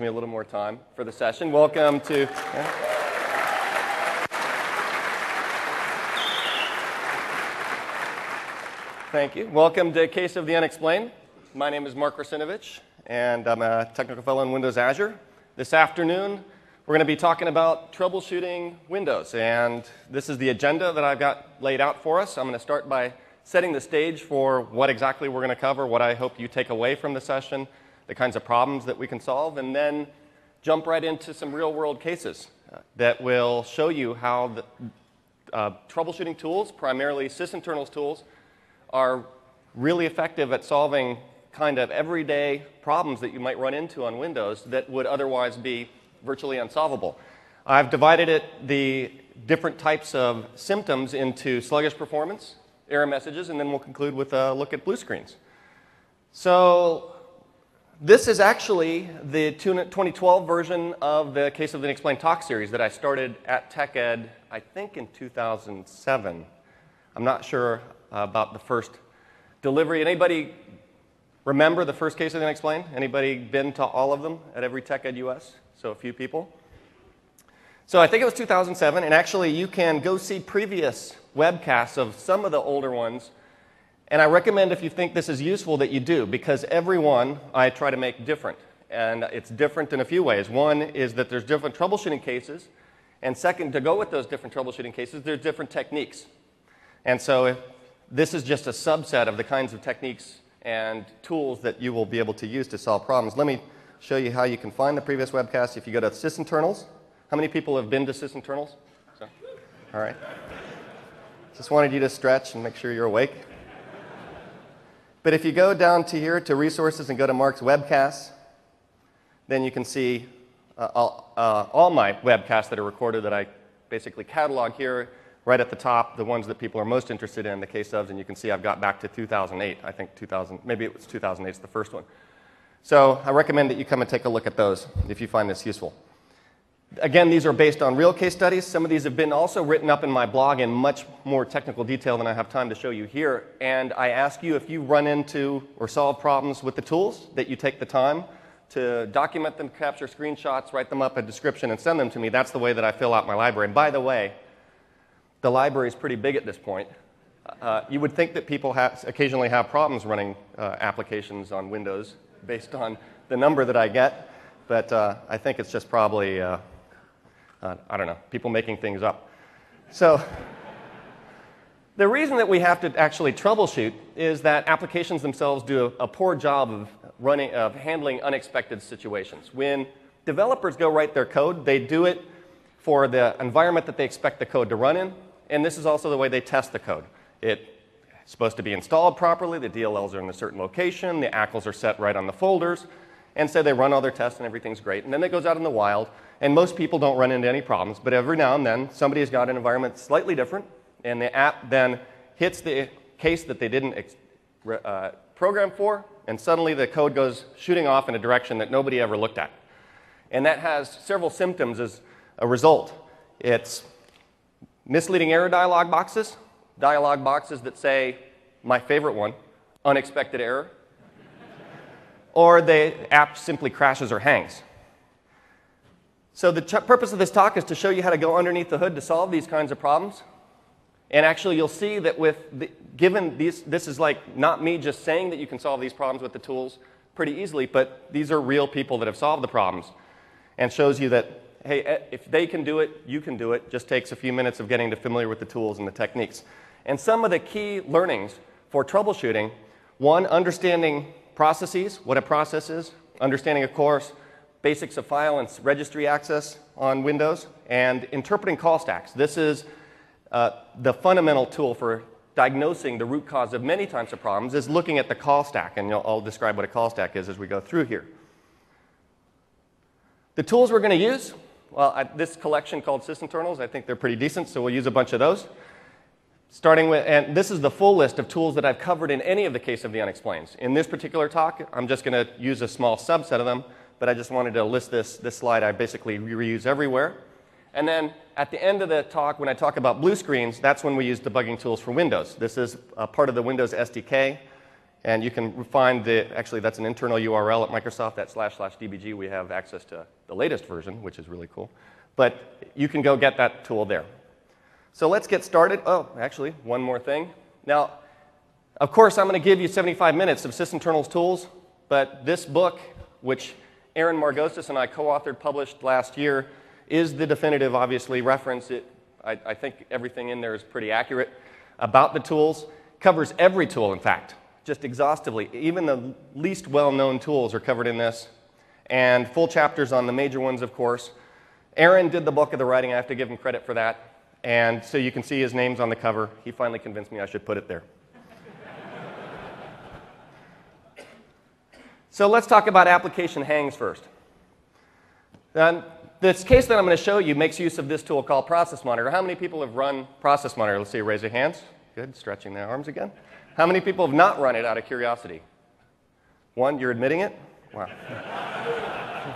me a little more time for the session. Welcome to. Thank you. Welcome to Case of the Unexplained. My name is Mark Russinovich, and I'm a technical fellow in Windows Azure. This afternoon, we're going to be talking about troubleshooting Windows, and this is the agenda that I've got laid out for us. I'm going to start by setting the stage for what exactly we're going to cover, what I hope you take away from the session, the kinds of problems that we can solve, and then jump right into some real world cases uh, that will show you how the, uh, troubleshooting tools, primarily sysinternals tools, are really effective at solving kind of everyday problems that you might run into on Windows that would otherwise be virtually unsolvable. I've divided it, the different types of symptoms into sluggish performance, error messages, and then we'll conclude with a look at blue screens. So this is actually the 2012 version of the Case of the Unexplained Talk series that I started at TechEd, I think in 2007. I'm not sure about the first delivery. Anybody remember the first Case of the Unexplained? Anybody been to all of them at every TechEd US? So a few people. So I think it was 2007, and actually you can go see previous webcasts of some of the older ones. And I recommend if you think this is useful that you do, because every one I try to make different. And it's different in a few ways. One is that there's different troubleshooting cases. And second, to go with those different troubleshooting cases, there's different techniques. And so this is just a subset of the kinds of techniques and tools that you will be able to use to solve problems. Let me show you how you can find the previous webcast. If you go to sysinternals, how many people have been to sysinternals? So, all right. Just wanted you to stretch and make sure you're awake. But if you go down to here to resources and go to Mark's webcasts, then you can see uh, all, uh, all my webcasts that are recorded that I basically catalog here right at the top, the ones that people are most interested in, the case ofs, and you can see I've got back to 2008. I think 2000, maybe it was 2008 is the first one. So I recommend that you come and take a look at those if you find this useful. Again, these are based on real case studies. Some of these have been also written up in my blog in much more technical detail than I have time to show you here. And I ask you if you run into or solve problems with the tools, that you take the time to document them, capture screenshots, write them up a description, and send them to me. That's the way that I fill out my library. And by the way, the library is pretty big at this point. Uh, you would think that people occasionally have problems running uh, applications on Windows based on the number that I get, but uh, I think it's just probably uh, I don't know, people making things up. So, the reason that we have to actually troubleshoot is that applications themselves do a, a poor job of, running, of handling unexpected situations. When developers go write their code, they do it for the environment that they expect the code to run in, and this is also the way they test the code. It's supposed to be installed properly, the DLLs are in a certain location, the ACLs are set right on the folders, and so they run all their tests and everything's great. And then it goes out in the wild, and most people don't run into any problems, but every now and then somebody has got an environment slightly different, and the app then hits the case that they didn't uh, program for, and suddenly the code goes shooting off in a direction that nobody ever looked at. And that has several symptoms as a result. It's misleading error dialog boxes, dialog boxes that say, my favorite one, unexpected error, or the app simply crashes or hangs. So the purpose of this talk is to show you how to go underneath the hood to solve these kinds of problems. And actually, you'll see that with the, given these, this is like not me just saying that you can solve these problems with the tools pretty easily, but these are real people that have solved the problems, and shows you that hey, eh, if they can do it, you can do it. Just takes a few minutes of getting to familiar with the tools and the techniques. And some of the key learnings for troubleshooting: one, understanding processes, what a process is, understanding, a course, basics of file and registry access on Windows, and interpreting call stacks. This is uh, the fundamental tool for diagnosing the root cause of many types of problems is looking at the call stack, and I'll describe what a call stack is as we go through here. The tools we're going to use, well, I, this collection called sysinternals, I think they're pretty decent, so we'll use a bunch of those. Starting with, and this is the full list of tools that I've covered in any of the case of the unexplained. In this particular talk, I'm just going to use a small subset of them but I just wanted to list this, this slide I basically reuse everywhere. And then at the end of the talk, when I talk about blue screens, that's when we use debugging tools for Windows. This is part of the Windows SDK. And you can find the, actually, that's an internal URL at Microsoft, that slash slash DBG. We have access to the latest version, which is really cool. But you can go get that tool there. So let's get started. Oh, actually, one more thing. Now, of course, I'm going to give you 75 minutes of sysinternals tools, but this book, which Aaron Margosis and I co authored, published last year, is the definitive, obviously, reference. It, I, I think everything in there is pretty accurate about the tools, covers every tool, in fact just exhaustively. Even the least well known tools are covered in this, and full chapters on the major ones, of course. Aaron did the bulk of the writing. I have to give him credit for that. And so you can see his name's on the cover. He finally convinced me I should put it there. So let's talk about application hangs first. And this case that I'm going to show you makes use of this tool called Process Monitor. How many people have run Process Monitor? Let's see, raise your hands. Good, stretching their arms again. How many people have not run it out of curiosity? One, you're admitting it? Wow.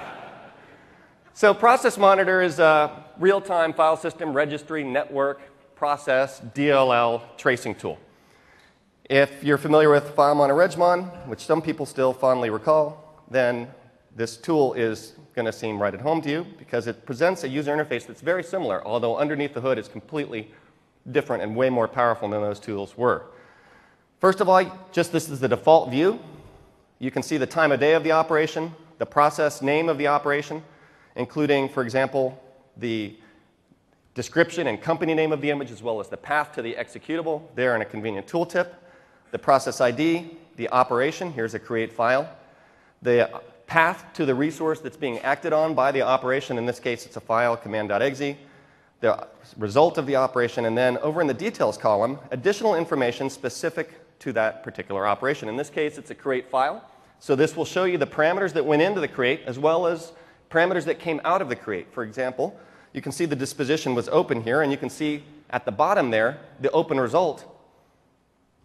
so, Process Monitor is a real time file system registry network process DLL tracing tool. If you're familiar with FileMon or Regmon, which some people still fondly recall, then this tool is going to seem right at home to you because it presents a user interface that's very similar, although underneath the hood it's completely different and way more powerful than those tools were. First of all, just this is the default view. You can see the time of day of the operation, the process name of the operation, including, for example, the description and company name of the image, as well as the path to the executable there in a convenient tooltip, the process ID, the operation, here's a create file, the path to the resource that's being acted on by the operation, in this case it's a file, command.exe, the result of the operation, and then over in the details column, additional information specific to that particular operation. In this case, it's a create file. So this will show you the parameters that went into the create as well as parameters that came out of the create. For example, you can see the disposition was open here, and you can see at the bottom there, the open result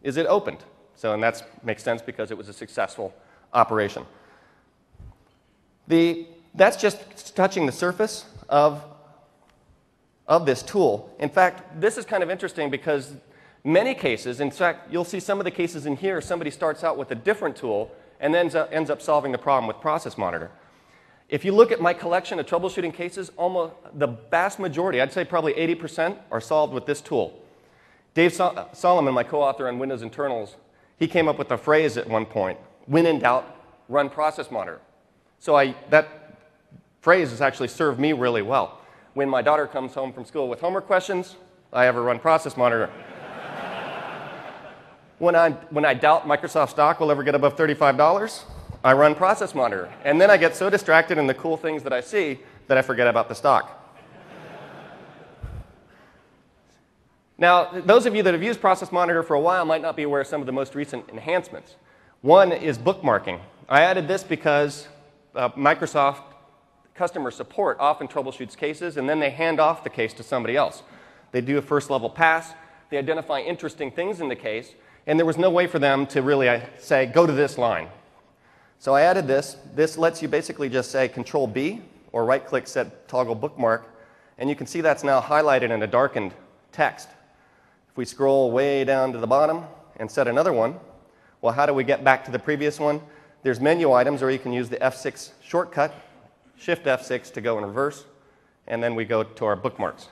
is it opened. So, and that makes sense because it was a successful operation. The, that's just touching the surface of, of this tool. In fact, this is kind of interesting because Many cases, in fact, you'll see some of the cases in here, somebody starts out with a different tool and then ends up solving the problem with Process Monitor. If you look at my collection of troubleshooting cases, almost the vast majority, I'd say probably 80%, are solved with this tool. Dave Sol- uh, Solomon, my co author on Windows internals, he came up with a phrase at one point when in doubt, run Process Monitor. So I, that phrase has actually served me really well. When my daughter comes home from school with homework questions, I have her run Process Monitor when I, when I doubt Microsoft stock will ever get above $35, I run Process Monitor. And then I get so distracted in the cool things that I see that I forget about the stock. Now, those of you that have used Process Monitor for a while might not be aware of some of the most recent enhancements. One is bookmarking. I added this because uh, Microsoft customer support often troubleshoots cases and then they hand off the case to somebody else. They do a first level pass, they identify interesting things in the case, and there was no way for them to really uh, say, go to this line. So I added this. This lets you basically just say Control B or right click set toggle bookmark, and you can see that's now highlighted in a darkened text. We scroll way down to the bottom and set another one, well, how do we get back to the previous one? There's menu items, or you can use the F6 shortcut, Shift F6 to go in reverse, and then we go to our bookmarks.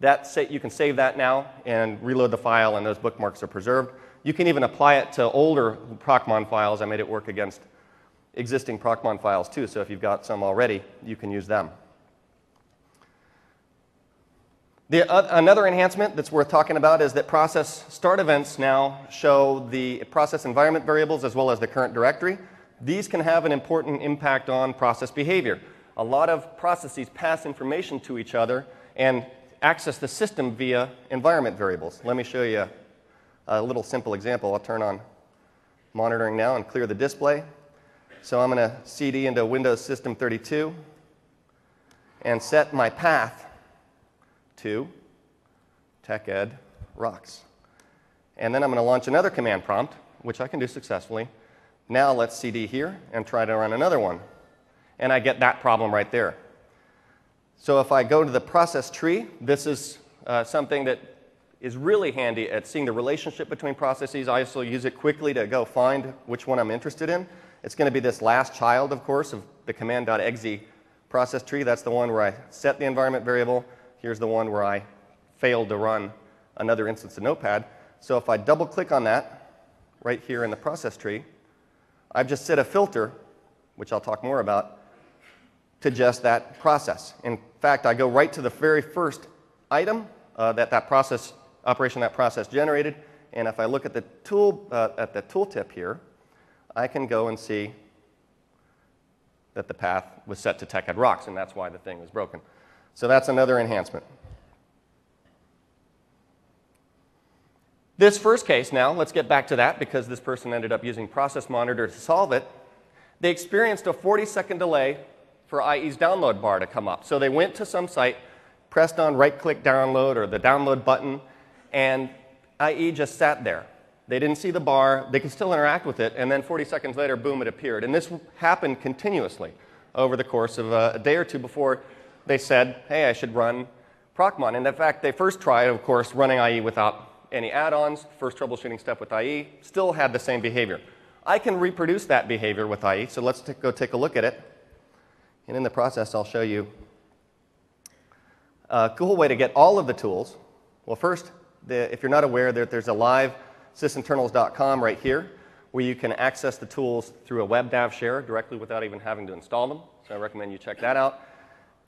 That you can save that now and reload the file, and those bookmarks are preserved. You can even apply it to older Procmon files. I made it work against existing Procmon files too, so if you've got some already, you can use them. The, uh, another enhancement that's worth talking about is that process start events now show the process environment variables as well as the current directory. These can have an important impact on process behavior. A lot of processes pass information to each other and access the system via environment variables. Let me show you a little simple example. I'll turn on monitoring now and clear the display. So I'm going to CD into Windows System 32 and set my path to TechEd rocks. And then I'm going to launch another command prompt, which I can do successfully. Now let's CD here and try to run another one. And I get that problem right there. So if I go to the process tree, this is uh, something that is really handy at seeing the relationship between processes. I also use it quickly to go find which one I'm interested in. It's going to be this last child, of course, of the command.exe process tree. That's the one where I set the environment variable. Here's the one where I failed to run another instance of Notepad. So if I double click on that right here in the process tree, I've just set a filter, which I'll talk more about, to just that process. In fact, I go right to the very first item uh, that that process operation that process generated, and if I look at the tool uh, at the tooltip here, I can go and see that the path was set to TechEd rocks, and that's why the thing was broken. So that's another enhancement. This first case now, let's get back to that because this person ended up using Process Monitor to solve it. They experienced a 40 second delay for IE's download bar to come up. So they went to some site, pressed on right click download or the download button, and IE just sat there. They didn't see the bar, they could still interact with it, and then 40 seconds later, boom, it appeared. And this happened continuously over the course of uh, a day or two before they said, hey, I should run Procmon. And in fact, they first tried, of course, running IE without any add-ons, first troubleshooting step with IE, still had the same behavior. I can reproduce that behavior with IE, so let's go take a look at it. And in the process, I'll show you a cool way to get all of the tools. Well, first, the, if you're not aware, there, there's a live sysinternals.com right here where you can access the tools through a web WebDAV share directly without even having to install them. So I recommend you check that out.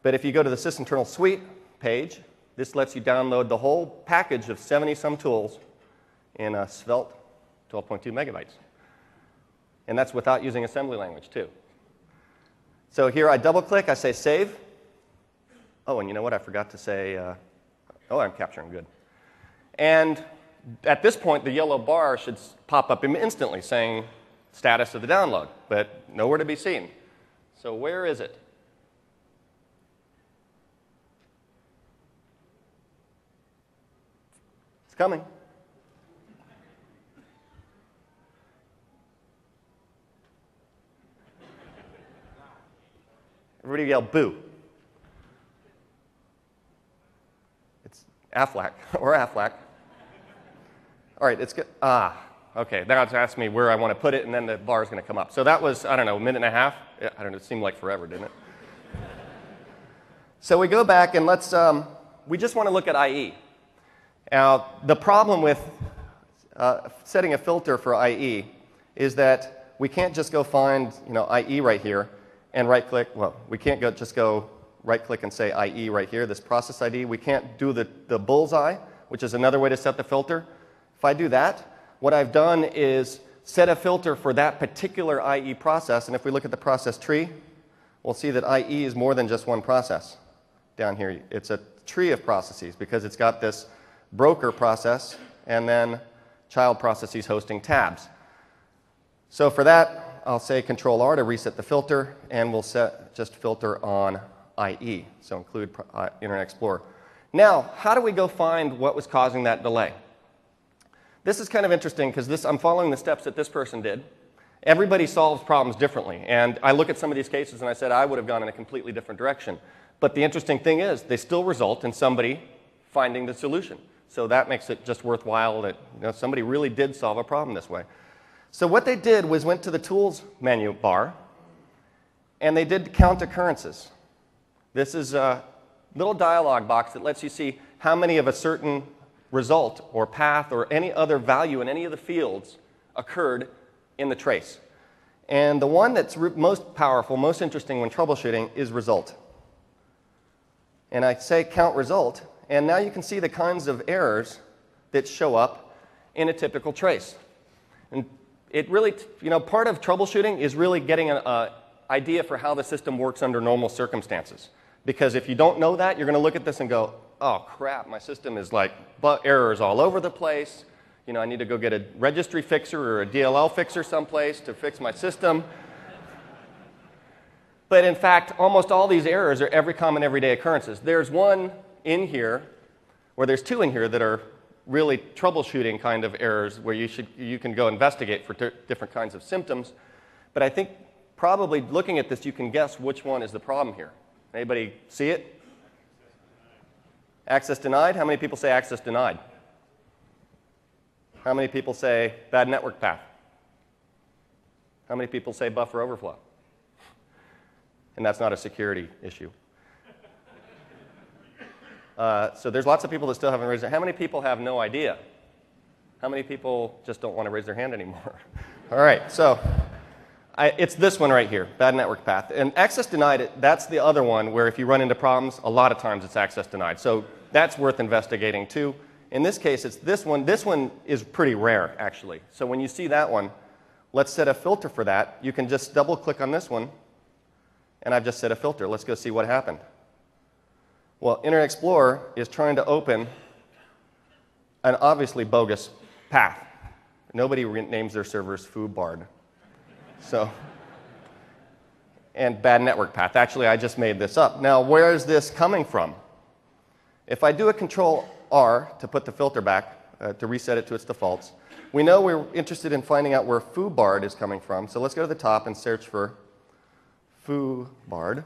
But if you go to the sysinternals suite page, this lets you download the whole package of 70 some tools in a svelte 12.2 megabytes. And that's without using assembly language, too. So here I double click, I say save. Oh, and you know what? I forgot to say, uh, oh, I'm capturing good. And at this point, the yellow bar should pop up instantly saying status of the download, but nowhere to be seen. So where is it? Coming. Everybody yell boo. It's Aflac or Aflac. All right, it's good. Ah, okay. Now it's asked me where I want to put it, and then the bar is going to come up. So that was, I don't know, a minute and a half. I don't know, it seemed like forever, didn't it? so we go back and let's, um, we just want to look at IE. Now, the problem with uh, setting a filter for IE is that we can't just go find you know, IE right here and right click. Well, we can't go, just go right click and say IE right here, this process ID. We can't do the, the bullseye, which is another way to set the filter. If I do that, what I've done is set a filter for that particular IE process. And if we look at the process tree, we'll see that IE is more than just one process down here. It's a tree of processes because it's got this broker process, and then child processes hosting tabs. So for that, I'll say Control R to reset the filter, and we'll set just filter on IE, so include uh, Internet Explorer. Now, how do we go find what was causing that delay? This is kind of interesting because I'm following the steps that this person did. Everybody solves problems differently. And I look at some of these cases and I said I would have gone in a completely different direction. But the interesting thing is, they still result in somebody finding the solution. So that makes it just worthwhile that you know, somebody really did solve a problem this way. So what they did was went to the tools menu bar and they did count occurrences. This is a little dialog box that lets you see how many of a certain result or path or any other value in any of the fields occurred in the trace. And the one that's most powerful, most interesting when troubleshooting is result. And I say count result and now you can see the kinds of errors that show up in a typical trace. And it really, you know, part of troubleshooting is really getting an idea for how the system works under normal circumstances. Because if you don't know that, you're going to look at this and go, oh crap, my system is like errors all over the place. You know, I need to go get a registry fixer or a DLL fixer someplace to fix my system. but in fact, almost all these errors are every common everyday occurrences. There's one in here, or there's two in here that are really troubleshooting kind of errors where you, should, you can go investigate for different kinds of symptoms. But I think probably looking at this, you can guess which one is the problem here. Anybody see it? Access denied? How many people say access denied? How many people say bad network path? How many people say buffer overflow? And that's not a security issue. Uh, so there's lots of people that still haven't raised their How many people have no idea? How many people just don't want to raise their hand anymore? All right, so I, it's this one right here, bad network path. And access denied, that's the other one where if you run into problems, a lot of times it's access denied. So that's worth investigating too. In this case, it's this one. This one is pretty rare, actually. So when you see that one, let's set a filter for that. You can just double click on this one, and I've just set a filter. Let's go see what happened. Well, Internet Explorer is trying to open an obviously bogus path. Nobody names their servers fooBARD. So, and bad network path. Actually, I just made this up. Now, where is this coming from? If I do a control R to put the filter back, uh, to reset it to its defaults, we know we're interested in finding out where fooBARD is coming from. So let's go to the top and search for fooBARD.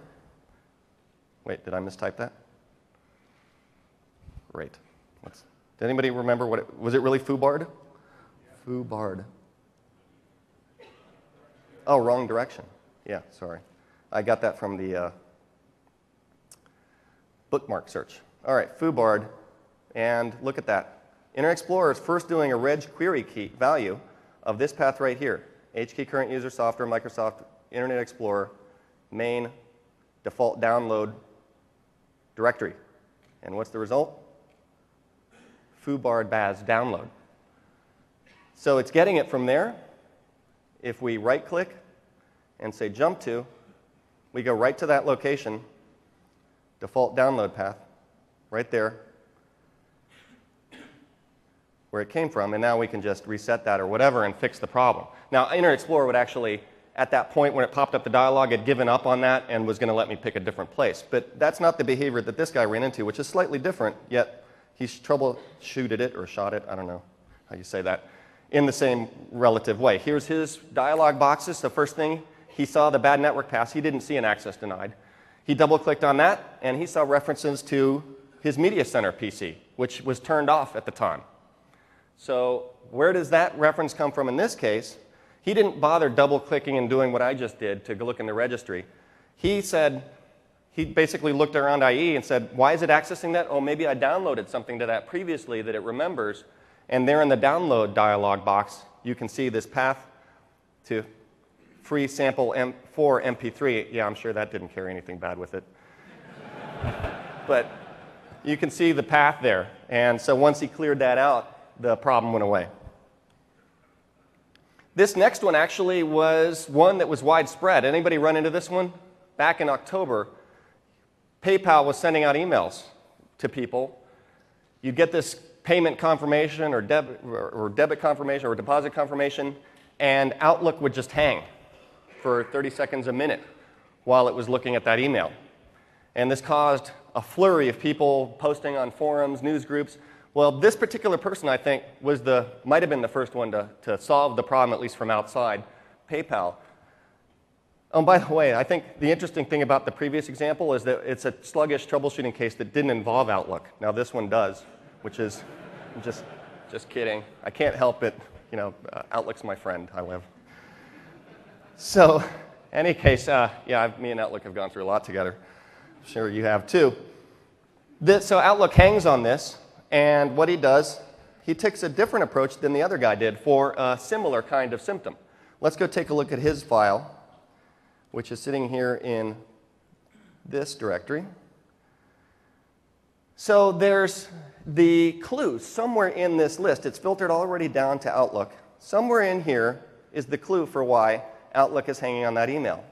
Wait, did I mistype that? Great. Let's, did anybody remember what it was? It really fooBARD? fooBARD. Oh, wrong direction. Yeah, sorry. I got that from the uh, bookmark search. All right, fooBARD, and look at that. Internet Explorer is first doing a reg query key value of this path right here. HKey current user software, Microsoft Internet Explorer, main, default download directory. And what's the result? fooBARD baz download. So it's getting it from there. If we right click and say jump to, we go right to that location, default download path, right there, where it came from, and now we can just reset that or whatever and fix the problem. Now, Internet Explorer would actually, at that point when it popped up the dialog, had given up on that and was going to let me pick a different place. But that's not the behavior that this guy ran into, which is slightly different, yet he's troubleshooted it or shot it, I don't know how you say that, in the same relative way. Here's his dialog boxes. The first thing, he saw the bad network pass. He didn't see an access denied. He double clicked on that, and he saw references to his Media Center PC, which was turned off at the time. So, where does that reference come from in this case? He didn't bother double clicking and doing what I just did to go look in the registry. He said, he basically looked around IE and said, Why is it accessing that? Oh, maybe I downloaded something to that previously that it remembers. And there in the download dialog box, you can see this path to free sample M4 MP3. Yeah, I'm sure that didn't carry anything bad with it. but you can see the path there. And so once he cleared that out, the problem went away. This next one actually was one that was widespread. Anybody run into this one? Back in October, PayPal was sending out emails to people. You'd get this payment confirmation or debit, or debit confirmation or deposit confirmation, and Outlook would just hang for 30 seconds a minute while it was looking at that email. And this caused a flurry of people posting on forums, news groups. Well, this particular person, I think, was the, might have been the first one to, to solve the problem, at least from outside PayPal. Oh, by the way, I think the interesting thing about the previous example is that it's a sluggish troubleshooting case that didn't involve Outlook. Now, this one does, which is just, just kidding. I can't help it. You know, uh, Outlook's my friend. I live. So, any case, uh, yeah, me and Outlook have gone through a lot together. I'm sure you have too. This, so, Outlook hangs on this, and what he does, he takes a different approach than the other guy did for a similar kind of symptom. Let's go take a look at his file which is sitting here in this directory. So there's the clue somewhere in this list. It's filtered already down to Outlook. Somewhere in here is the clue for why Outlook is hanging on that email.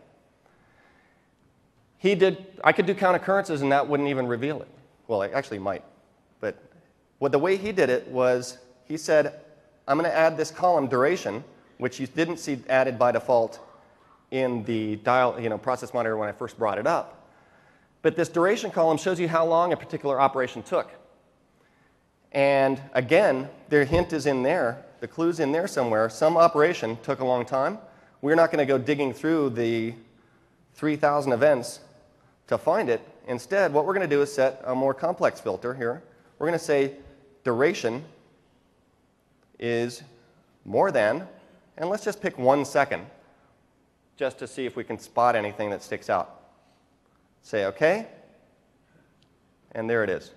He did, I could do count occurrences and that wouldn't even reveal it. Well, it actually might. But what the way he did it was he said, I'm going to add this column duration, which you didn't see added by default in the dial, you know, process monitor when I first brought it up. But this duration column shows you how long a particular operation took. And again, their hint is in there, the clue's in there somewhere. Some operation took a long time. We're not going to go digging through the 3,000 events to find it. Instead, what we're going to do is set a more complex filter here. We're going to say duration is more than, and let's just pick one second just to see if we can spot anything that sticks out. Say OK, and there it is.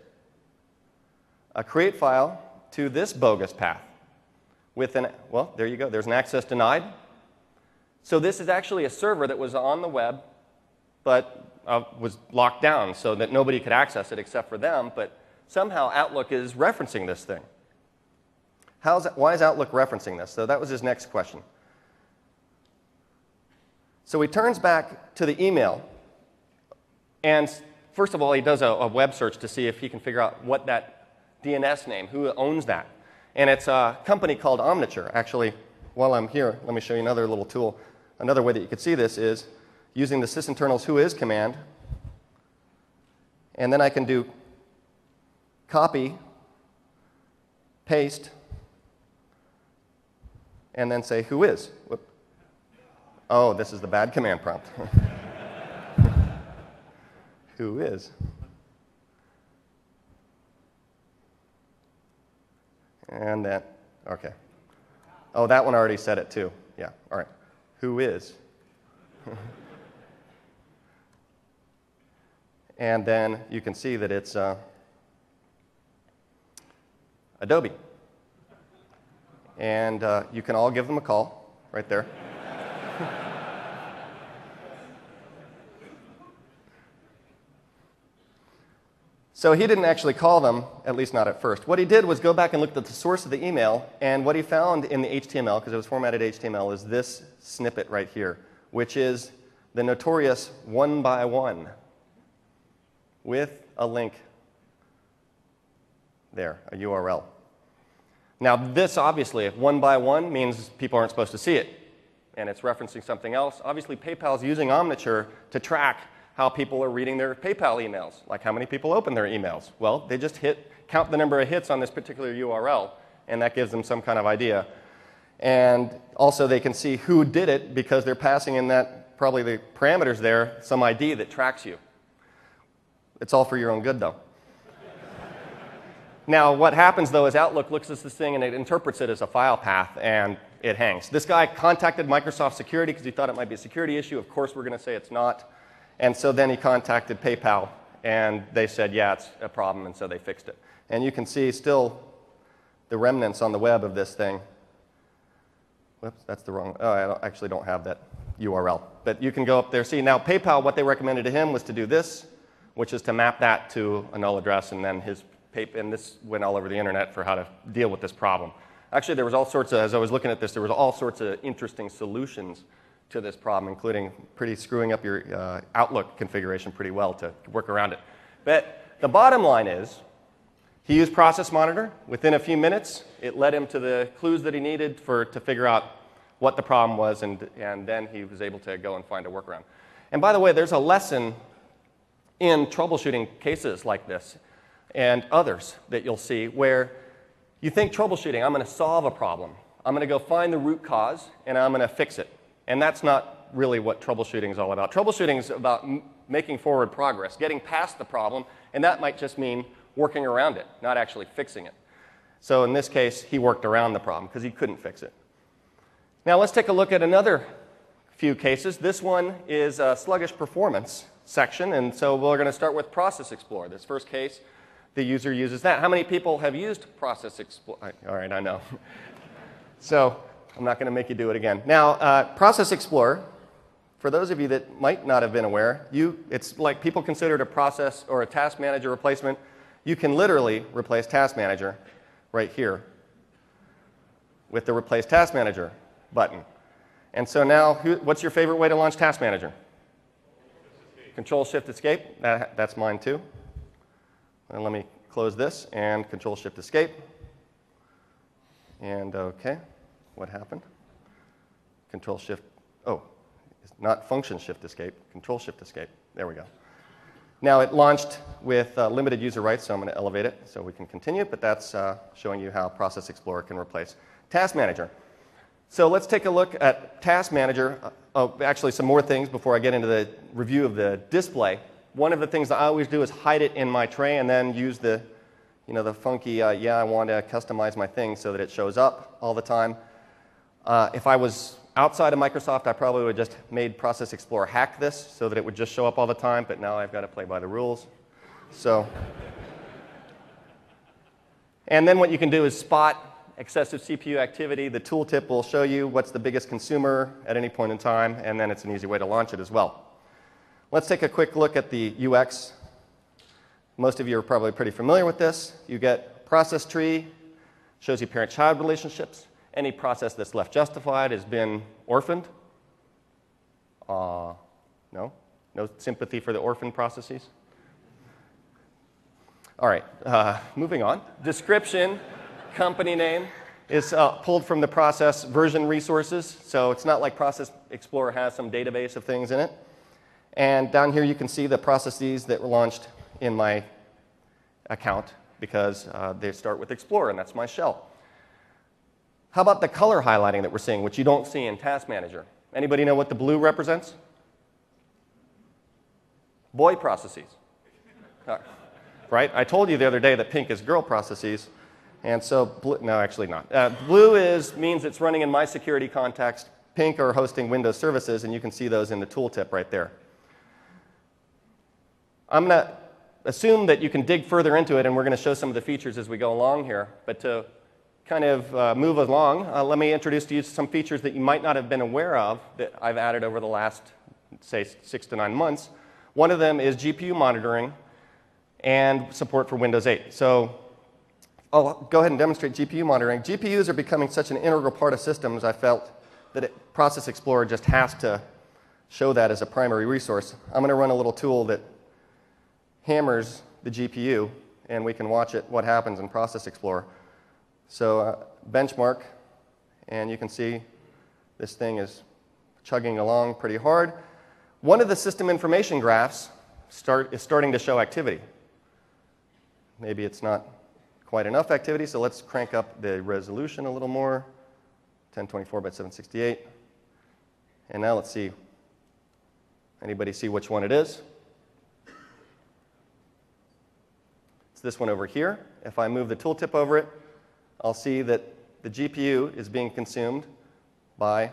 A create file to this bogus path with an, well, there you go, there's an access denied. So this is actually a server that was on the web, but uh, was locked down so that nobody could access it except for them, but somehow Outlook is referencing this thing. How's, why is Outlook referencing this? So that was his next question. So he turns back to the email, and first of all, he does a, a web search to see if he can figure out what that DNS name, who owns that. And it's a company called Omniture. Actually, while I'm here, let me show you another little tool. Another way that you could see this is using the sysinternals whois command. And then I can do copy, paste, and then say who is. Whoop. Oh, this is the bad command prompt. Who is? And then, okay. Oh, that one already said it too. Yeah, all right. Who is? and then you can see that it's uh, Adobe. And uh, you can all give them a call right there. So he didn't actually call them, at least not at first. What he did was go back and looked at the source of the email, and what he found in the HTML, because it was formatted HTML, is this snippet right here, which is the notorious one by one with a link there, a URL. Now, this obviously, one by one, means people aren't supposed to see it, and it's referencing something else. Obviously, PayPal is using Omniture to track how people are reading their PayPal emails, like how many people open their emails. Well, they just hit, count the number of hits on this particular URL, and that gives them some kind of idea. And also, they can see who did it because they're passing in that, probably the parameters there, some ID that tracks you. It's all for your own good, though. now, what happens, though, is Outlook looks at this thing and it interprets it as a file path and it hangs. This guy contacted Microsoft Security because he thought it might be a security issue. Of course, we're going to say it's not. And so then he contacted PayPal, and they said, yeah, it's a problem, and so they fixed it. And you can see still the remnants on the web of this thing. Whoops, that's the wrong. Oh, I don't, actually don't have that URL. But you can go up there. See, now PayPal, what they recommended to him was to do this, which is to map that to a null address, and then his and this went all over the internet for how to deal with this problem. Actually, there was all sorts of, as I was looking at this, there was all sorts of interesting solutions to this problem, including pretty screwing up your uh, Outlook configuration pretty well to work around it. But the bottom line is, he used Process Monitor. Within a few minutes, it led him to the clues that he needed for, to figure out what the problem was, and, and then he was able to go and find a workaround. And by the way, there's a lesson in troubleshooting cases like this and others that you'll see where you think troubleshooting, I'm going to solve a problem. I'm going to go find the root cause, and I'm going to fix it. And that's not really what troubleshooting is all about. Troubleshooting is about m- making forward progress, getting past the problem, and that might just mean working around it, not actually fixing it. So in this case, he worked around the problem because he couldn't fix it. Now let's take a look at another few cases. This one is a sluggish performance section, and so we're going to start with Process Explorer. This first case, the user uses that. How many people have used Process Explorer? All right, I know. so I'm not going to make you do it again. Now, uh, Process Explorer, for those of you that might not have been aware, you, it's like people consider it a process or a task manager replacement. You can literally replace Task Manager right here with the Replace Task Manager button. And so now, who, what's your favorite way to launch Task Manager? Control Shift Escape. That, that's mine too. And let me close this and Control Shift Escape. And okay what happened. Control Shift, oh, not function Shift Escape, Control Shift Escape. There we go. Now it launched with uh, limited user rights, so I'm going to elevate it so we can continue, but that's uh, showing you how Process Explorer can replace Task Manager. So let's take a look at Task Manager. Uh, oh, actually, some more things before I get into the review of the display. One of the things that I always do is hide it in my tray and then use the you know, the funky, uh, yeah, I want to customize my thing so that it shows up all the time. Uh, if I was outside of Microsoft, I probably would have just made Process Explorer hack this so that it would just show up all the time, but now I've got to play by the rules. So, and then what you can do is spot excessive CPU activity. The tooltip will show you what's the biggest consumer at any point in time, and then it's an easy way to launch it as well. Let's take a quick look at the UX most of you are probably pretty familiar with this. You get process tree, shows you parent-child relationships. Any process that's left justified has been orphaned. Uh, no? No sympathy for the orphan processes? All right, uh, moving on. Description, company name is uh, pulled from the process version resources. So it's not like Process Explorer has some database of things in it. And down here you can see the processes that were launched in my account because uh, they start with Explorer, and that's my shell. How about the color highlighting that we're seeing, which you don't see in Task Manager? Anybody know what the blue represents? Boy processes. Uh, right? I told you the other day that pink is girl processes. And so, blue, no, actually not. Uh, blue is, means it's running in my security context. Pink are hosting Windows services, and you can see those in the tooltip right there. I'm going to assume that you can dig further into it, and we're going to show some of the features as we go along here. But to kind of uh, move along, uh, let me introduce to you some features that you might not have been aware of that I've added over the last, say, six to nine months. One of them is GPU monitoring and support for Windows 8. So I'll go ahead and demonstrate GPU monitoring. GPUs are becoming such an integral part of systems, I felt that it, Process Explorer just has to show that as a primary resource. I'm going to run a little tool that hammers the GPU, and we can watch it, what happens in Process Explorer. So uh, benchmark, and you can see this thing is chugging along pretty hard. One of the system information graphs start, is starting to show activity. Maybe it's not quite enough activity, so let's crank up the resolution a little more, 1024 by 768. And now let's see, anybody see which one it is? It's this one over here. If I move the tooltip over it, I'll see that the GPU is being consumed by,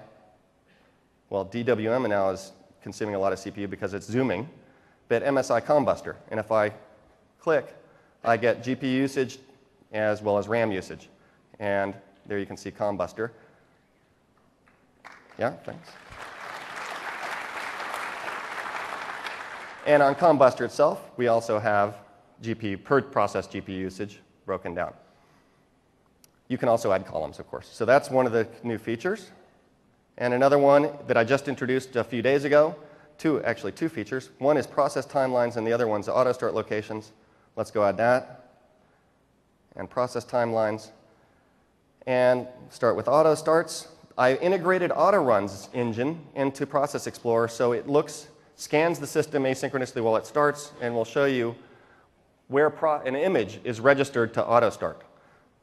well, DWM now is consuming a lot of CPU because it's zooming, but MSI Kombustor. And if I click, I get GPU usage as well as RAM usage. And there you can see Kombustor. Yeah, thanks. And on Kombustor itself, we also have GPU, per process GPU usage broken down. You can also add columns, of course. So that's one of the new features. And another one that I just introduced a few days ago, two, actually two features. One is process timelines and the other one's auto start locations. Let's go add that. And process timelines. And start with auto starts. I integrated auto runs engine into Process Explorer so it looks, scans the system asynchronously while it starts and will show you where an image is registered to auto start.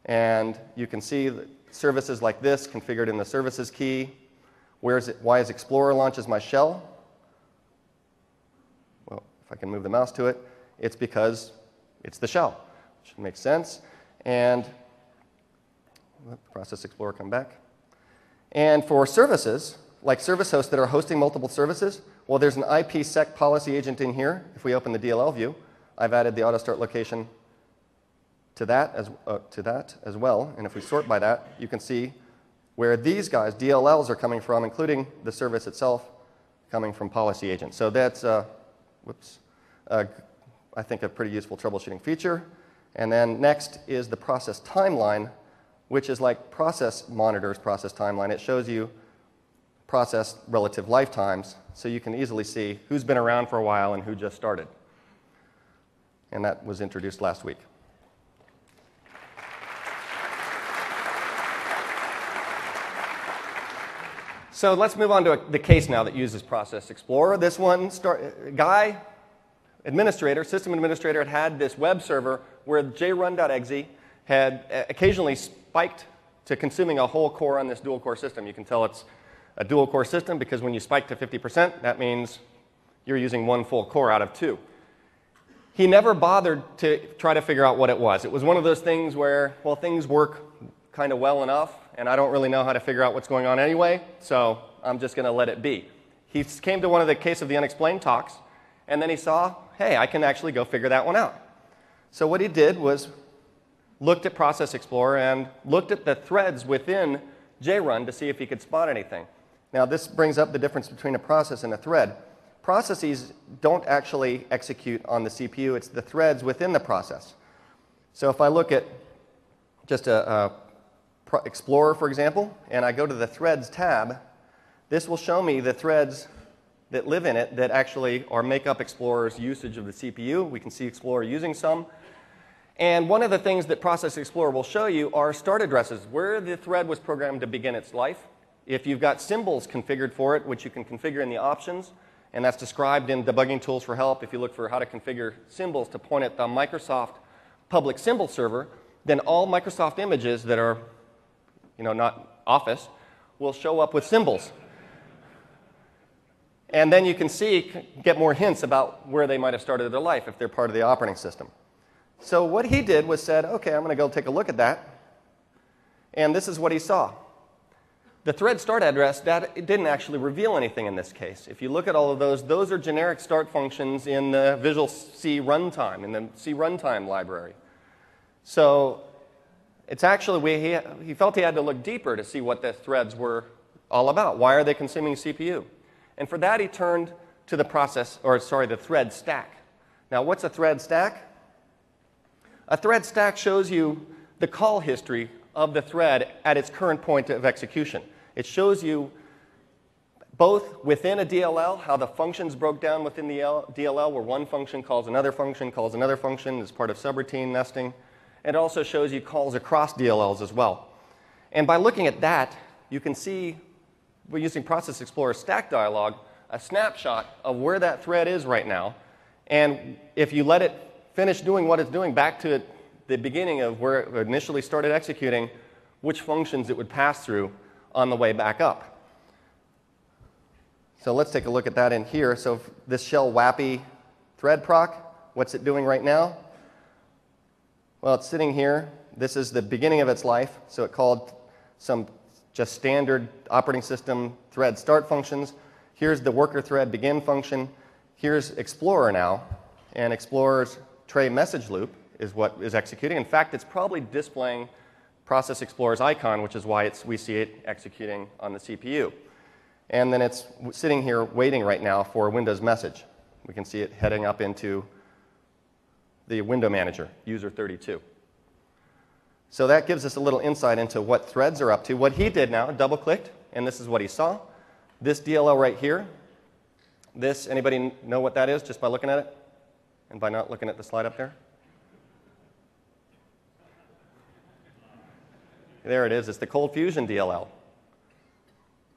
And you can see services like this configured in the services key. Where is it, why is Explorer launches my shell? Well, if I can move the mouse to it, it's because it's the shell, which makes sense. And the Process Explorer come back. And for services, like service hosts that are hosting multiple services, well, there's an IPsec policy agent in here. If we open the DLL view, I've added the auto start location to that, as, uh, to that as well. And if we sort by that, you can see where these guys, DLLs, are coming from, including the service itself coming from policy agent. So that's, uh, whoops, uh, I think a pretty useful troubleshooting feature. And then next is the process timeline, which is like process monitors process timeline. It shows you process relative lifetimes, so you can easily see who's been around for a while and who just started and that was introduced last week. So let's move on to a, the case now that uses Process Explorer. This one, start, guy, administrator, system administrator, had had this web server where jrun.exe had uh, occasionally spiked to consuming a whole core on this dual core system. You can tell it's a dual core system because when you spike to 50%, that means you're using one full core out of two. He never bothered to try to figure out what it was. It was one of those things where, well, things work kind of well enough, and I don't really know how to figure out what's going on anyway, so I'm just going to let it be. He came to one of the Case of the Unexplained talks, and then he saw, hey, I can actually go figure that one out. So what he did was looked at Process Explorer and looked at the threads within JRun to see if he could spot anything. Now, this brings up the difference between a process and a thread. Processes don't actually execute on the CPU, it's the threads within the process. So if I look at just a, a Explorer, for example, and I go to the Threads tab, this will show me the threads that live in it that actually are make up Explorer's usage of the CPU. We can see Explorer using some. And one of the things that Process Explorer will show you are start addresses, where the thread was programmed to begin its life. If you've got symbols configured for it, which you can configure in the options, and that's described in debugging tools for help. If you look for how to configure symbols to point at the Microsoft public symbol server, then all Microsoft images that are, you know, not Office, will show up with symbols. And then you can see, get more hints about where they might have started their life if they're part of the operating system. So what he did was said, okay, I'm going to go take a look at that. And this is what he saw. The thread start address, that didn't actually reveal anything in this case. If you look at all of those, those are generic start functions in the Visual C runtime, in the C runtime library. So it's actually, we, he, he felt he had to look deeper to see what the threads were all about. Why are they consuming CPU? And for that, he turned to the process, or sorry, the thread stack. Now, what's a thread stack? A thread stack shows you the call history of the thread at its current point of execution. It shows you both within a DLL, how the functions broke down within the DLL, where one function calls another function, calls another function as part of subroutine nesting. It also shows you calls across DLLs as well. And by looking at that, you can see, we're using Process Explorer stack dialog, a snapshot of where that thread is right now. And if you let it finish doing what it's doing back to the beginning of where it initially started executing, which functions it would pass through on the way back up. So let's take a look at that in here. So this SHLWAPI thread proc, what's it doing right now? Well, it's sitting here. This is the beginning of its life. So it called some just standard operating system thread start functions. Here's the worker thread begin function. Here's Explorer now. And Explorer's tray message loop is what is executing. In fact, it's probably displaying Process Explorer's icon, which is why we see it executing on the CPU. And then it's sitting here waiting right now for a Windows message. We can see it heading up into the window manager, user 32. So that gives us a little insight into what threads are up to. What he did now, double clicked, and this is what he saw. This DLL right here, this, anybody know what that is just by looking at it? and by not looking at the slide up there? There it is. It's the Cold Fusion DLL.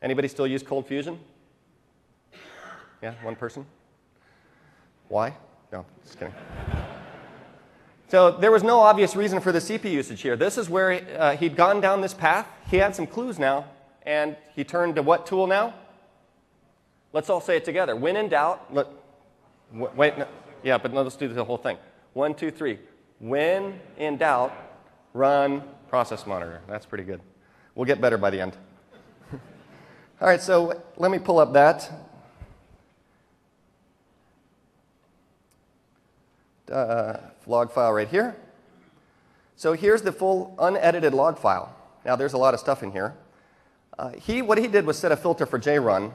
Anybody still use Cold Fusion? Yeah, one person? Why? No, just kidding. So there was no obvious reason for the CPU usage here. This is where uh, he'd gone down this path. He had some clues now, and he turned to what tool now? Let's all say it together. When in doubt, let, wait, no, yeah, but no, let's do the whole thing. One, two, three. When in doubt, run process monitor. That's pretty good. We'll get better by the end. All right, so let me pull up that. Uh, log file right here. So here's the full unedited log file. Now there's a lot of stuff in here. Uh, he, what he did was set a filter for JRun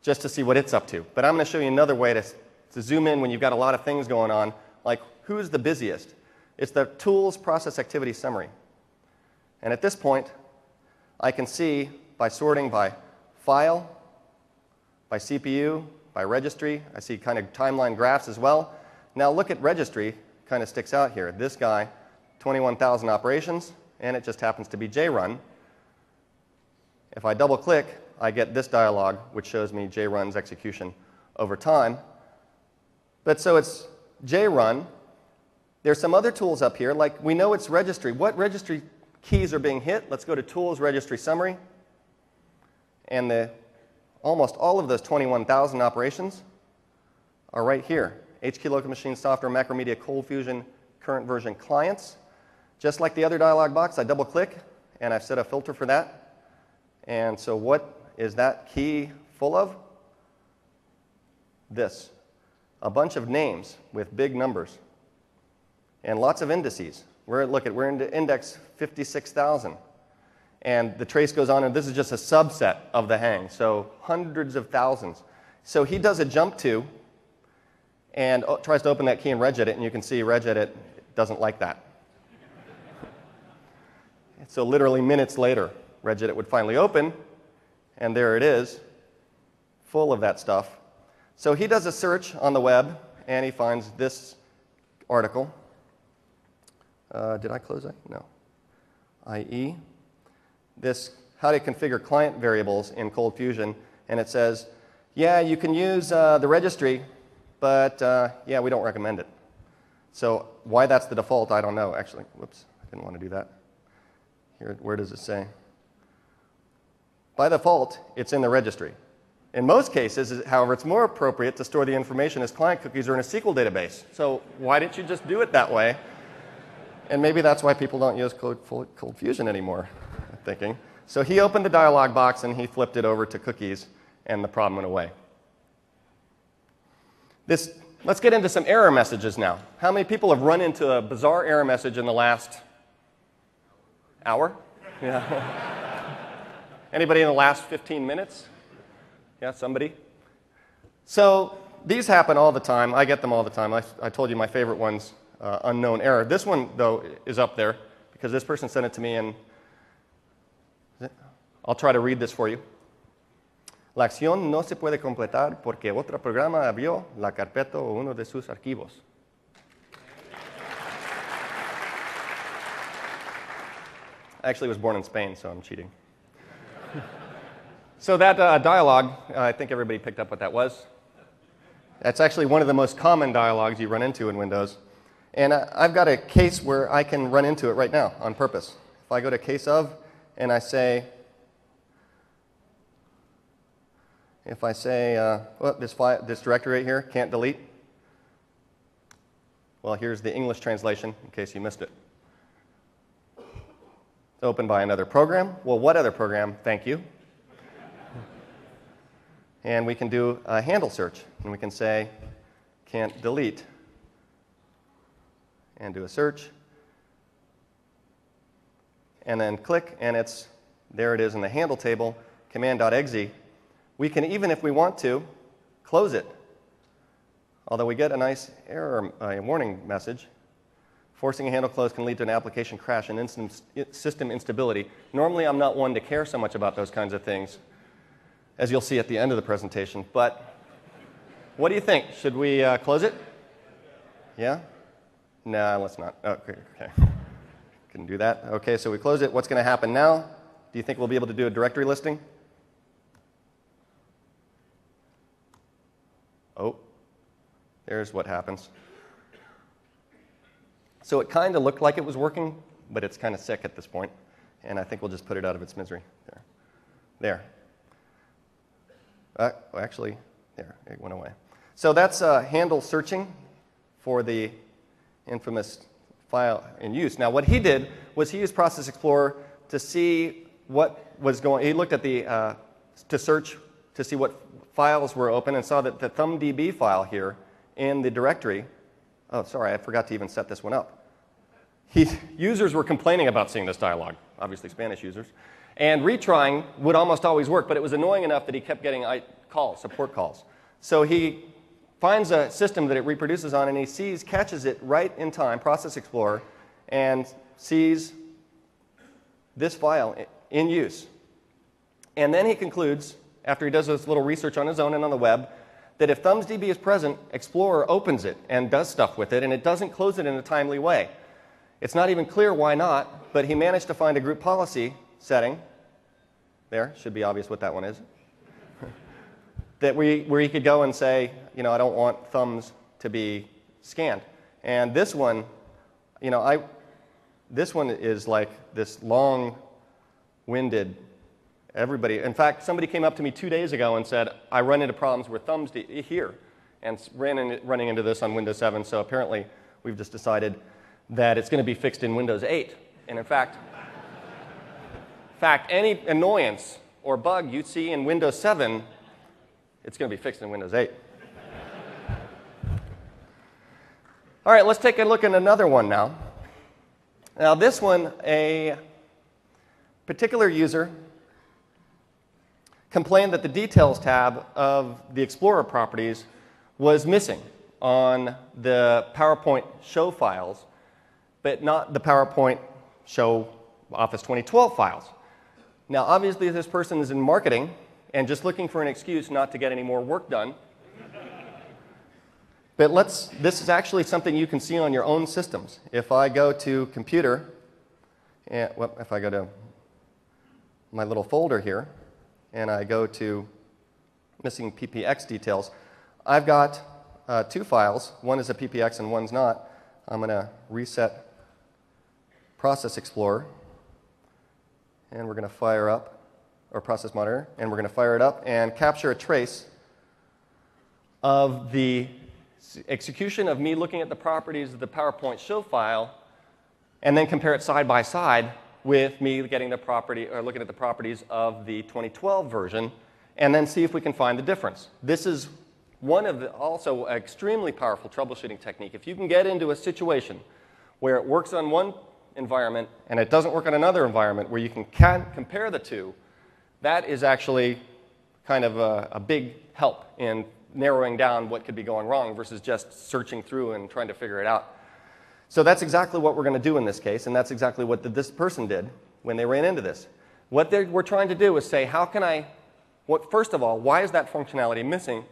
just to see what it's up to. But I'm going to show you another way to to zoom in when you've got a lot of things going on, like who's the busiest? It's the tools process activity summary. And at this point, I can see by sorting by file, by CPU, by registry. I see kind of timeline graphs as well. Now look at registry, kind of sticks out here. This guy, 21,000 operations, and it just happens to be JRun. If I double click, I get this dialog, which shows me JRun's execution over time. But so it's JRun. There's some other tools up here, like we know it's registry. What registry keys are being hit? Let's go to Tools, Registry Summary. And the, almost all of those 21,000 operations are right here. HK Local Machine Software Macromedia Cold Fusion current version clients. Just like the other dialog box, I double click and I've set a filter for that. And so what is that key full of? This. A bunch of names with big numbers and lots of indices. We're, look at, we're in index 56,000. And the trace goes on, and this is just a subset of the hang, so hundreds of thousands. So he does a jump to and oh, tries to open that key in regedit, and you can see regedit doesn't like that. so literally minutes later, regedit would finally open, and there it is, full of that stuff. So he does a search on the web, and he finds this article. Uh, did I close that? No. IE. This how to configure client variables in Cold Fusion, and it says, yeah, you can use uh, the registry, but uh, yeah, we don't recommend it. So why that's the default, I don't know. Actually, whoops, I didn't want to do that. Here, where does it say? By default, it's in the registry. In most cases, however, it's more appropriate to store the information as client cookies or in a SQL database. So why didn't you just do it that way? And maybe that's why people don't use Cold, Cold Fusion anymore, I'm thinking. So he opened the dialog box and he flipped it over to cookies, and the problem went away. This, let's get into some error messages now. How many people have run into a bizarre error message in the last hour? Yeah. Anybody in the last 15 minutes? Yeah, somebody? So these happen all the time. I get them all the time. I, I told you my favorite one's uh, unknown error. This one, though, is up there because this person sent it to me, and I'll try to read this for you. La acción no se puede completar porque otro programa abrió la carpeta o uno de sus archivos. I actually was born in Spain, so I'm cheating. so that uh, dialogue, uh, I think everybody picked up what that was. That's actually one of the most common dialogues you run into in Windows. And I've got a case where I can run into it right now on purpose. If I go to case of and I say, if I say, uh, well, this, file, this directory right here can't delete, well, here's the English translation in case you missed it. It's Opened by another program. Well, what other program? Thank you. and we can do a handle search. And we can say, can't delete. And do a search. And then click, and it's there it is in the handle table, command.exe. We can, even if we want to, close it. Although we get a nice error uh, warning message Forcing a handle close can lead to an application crash and system instability. Normally, I'm not one to care so much about those kinds of things, as you'll see at the end of the presentation. But what do you think? Should we uh, close it? Yeah? Nah, let's not. Oh, okay, okay. Can do that. Okay, so we close it. What's going to happen now? Do you think we'll be able to do a directory listing? Oh, there's what happens. So it kind of looked like it was working, but it's kind of sick at this point, and I think we'll just put it out of its misery. There. There. Uh, well, actually, there, it went away. So that's uh, handle searching for the infamous file in use. Now, what he did was he used Process Explorer to see what was going. He looked at the uh, to search to see what files were open and saw that the thumbdb file here in the directory. Oh, sorry, I forgot to even set this one up. He, users were complaining about seeing this dialogue, obviously Spanish users, and retrying would almost always work, but it was annoying enough that he kept getting calls, support calls. So he finds a system that it reproduces on, and he sees, catches it right in time, Process Explorer, and sees this file in use. And then he concludes, after he does this little research on his own and on the web, that if ThumbsDB is present, Explorer opens it and does stuff with it, and it doesn't close it in a timely way. It's not even clear why not, but he managed to find a group policy setting. There, should be obvious what that one is. That we, where you could go and say, you know, I don't want thumbs to be scanned. And this one, you know, I, this one is like this long winded, everybody. In fact, somebody came up to me two days ago and said, I run into problems with thumbs here. and ran in, running into this on Windows 7. So apparently, we've just decided that it's going to be fixed in Windows 8. And in fact, in fact, any annoyance or bug you see in Windows 7, it's going to be fixed in Windows 8. All right, let's take a look at another one now. Now, this one, a particular user complained that the Details tab of the Explorer properties was missing on the PowerPoint show files, but not the PowerPoint show Office 2012 files. Now, obviously, this person is in marketing and just looking for an excuse not to get any more work done. but let's, this is actually something you can see on your own systems. If I go to computer, and, well, if I go to my little folder here, and I go to missing PPSX details, I've got uh, two files. One is a PPSX and one's not. I'm going to reset Process Explorer, and we're going to fire up, or Process Monitor, and we're going to fire it up and capture a trace of the execution of me looking at the properties of the PowerPoint show file, and then compare it side by side with me getting the property or looking at the properties of the 2012 version and then see if we can find the difference. This is one of the also extremely powerful troubleshooting technique. If you can get into a situation where it works on one environment and it doesn't work on another environment where you can, can compare the two, that is actually kind of a, a big help in narrowing down what could be going wrong versus just searching through and trying to figure it out. So that's exactly what we're going to do in this case, and that's exactly what the, this person did when they ran into this. What we're trying to do is say, how can I, what, first of all, why is that functionality missing?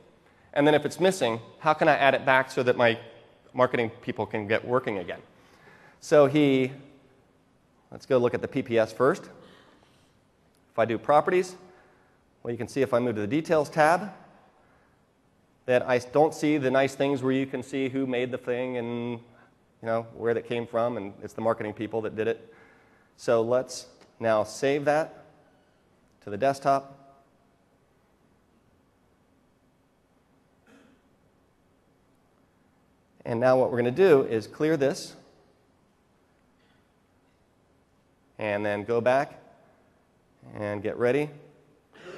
And then if it's missing, how can I add it back so that my marketing people can get working again? So he, let's go look at the PPS first. If I do properties, well, you can see if I move to the details tab, that I don't see the nice things where you can see who made the thing and you know, where that came from, and it's the marketing people that did it. So let's now save that to the desktop. And now what we're going to do is clear this and then go back and get ready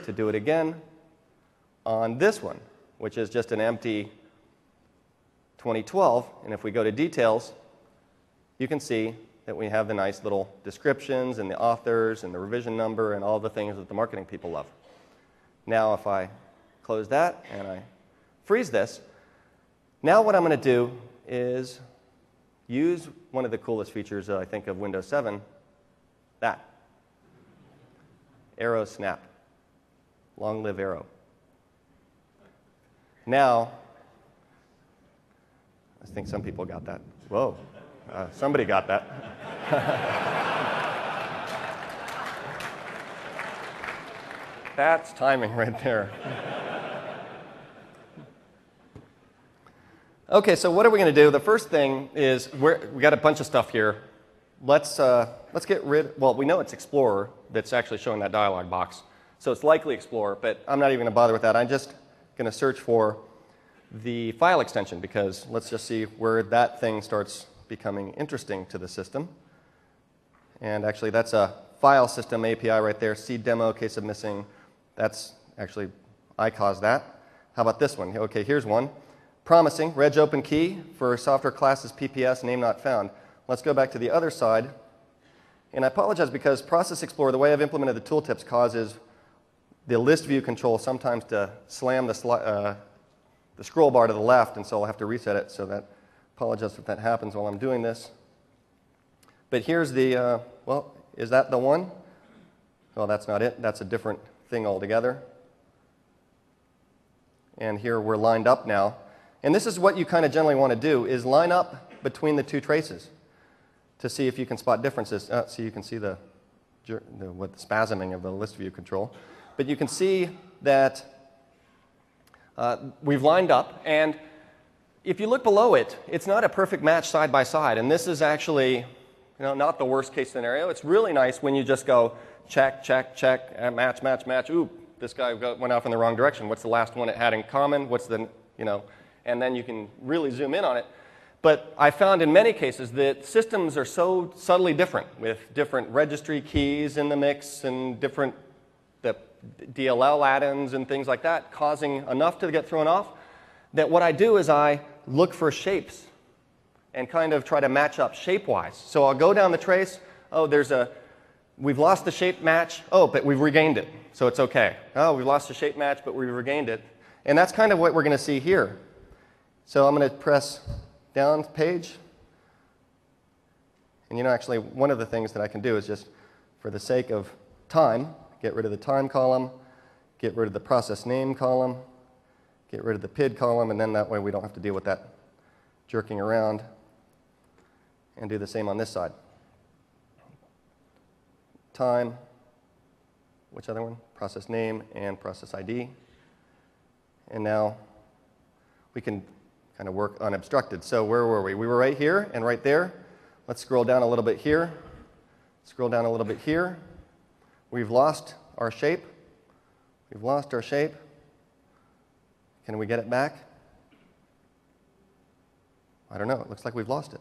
to do it again on this one, which is just an empty 2012, and if we go to details, you can see that we have the nice little descriptions and the authors and the revision number and all the things that the marketing people love. Now, if I close that and I freeze this, now what I'm going to do is use one of the coolest features, uh, I think, of Windows 7 that. Aero snap. Long live Aero. Now, I think some people got that. Whoa, uh, somebody got that. That's timing right there. okay, so what are we going to do? The first thing is we got a bunch of stuff here. Let's, uh, let's get rid, well, we know it's Explorer that's actually showing that dialog box. So it's likely Explorer, but I'm not even going to bother with that. I'm just going to search for the file extension because let's just see where that thing starts becoming interesting to the system. And actually, that's a file system API right there, C demo, case of missing. That's actually, I caused that. How about this one? Okay, here's one. Promising, reg open key for software classes PPS, name not found. Let's go back to the other side. And I apologize because Process Explorer, the way I've implemented the tooltips, causes the list view control sometimes to slam the, uh, the scroll bar to the left, and so I'll have to reset it. So that apologize if that happens while I'm doing this. But here's the, uh, well, is that the one? Well, that's not it. That's a different thing altogether. And here we're lined up now. And this is what you kind of generally want to do, is line up between the two traces to see if you can spot differences. Uh, so you can see the, the, what, the spasming of the list view control. But you can see that uh, we've lined up, and if you look below it, it's not a perfect match side by side. And this is actually you know, not the worst case scenario. It's really nice when you just go check, check, check, uh, match, match, match. Ooh, this guy went off in the wrong direction. What's the last one it had in common? What's the, you know, and then you can really zoom in on it. But I found in many cases that systems are so subtly different with different registry keys in the mix and different the DLL add-ins and things like that, causing enough to get thrown off that what I do is I look for shapes and kind of try to match up shape-wise. So I'll go down the trace. Oh, there's a, we've lost the shape match. Oh, but we've regained it, so it's okay. Oh, we've lost the shape match, but we've regained it. And that's kind of what we're going to see here. So I'm going to press down page. And you know, actually, one of the things that I can do is just, for the sake of time, get rid of the time column, get rid of the process name column, get rid of the PID column, and then that way we don't have to deal with that jerking around. And do the same on this side. Time, which other one? Process name and process ID. And now we can kind of work unobstructed. So where were we? We were right here and right there. Let's scroll down a little bit here. Scroll down a little bit here. We've lost our shape. We've lost our shape. Can we get it back? I don't know. It looks like we've lost it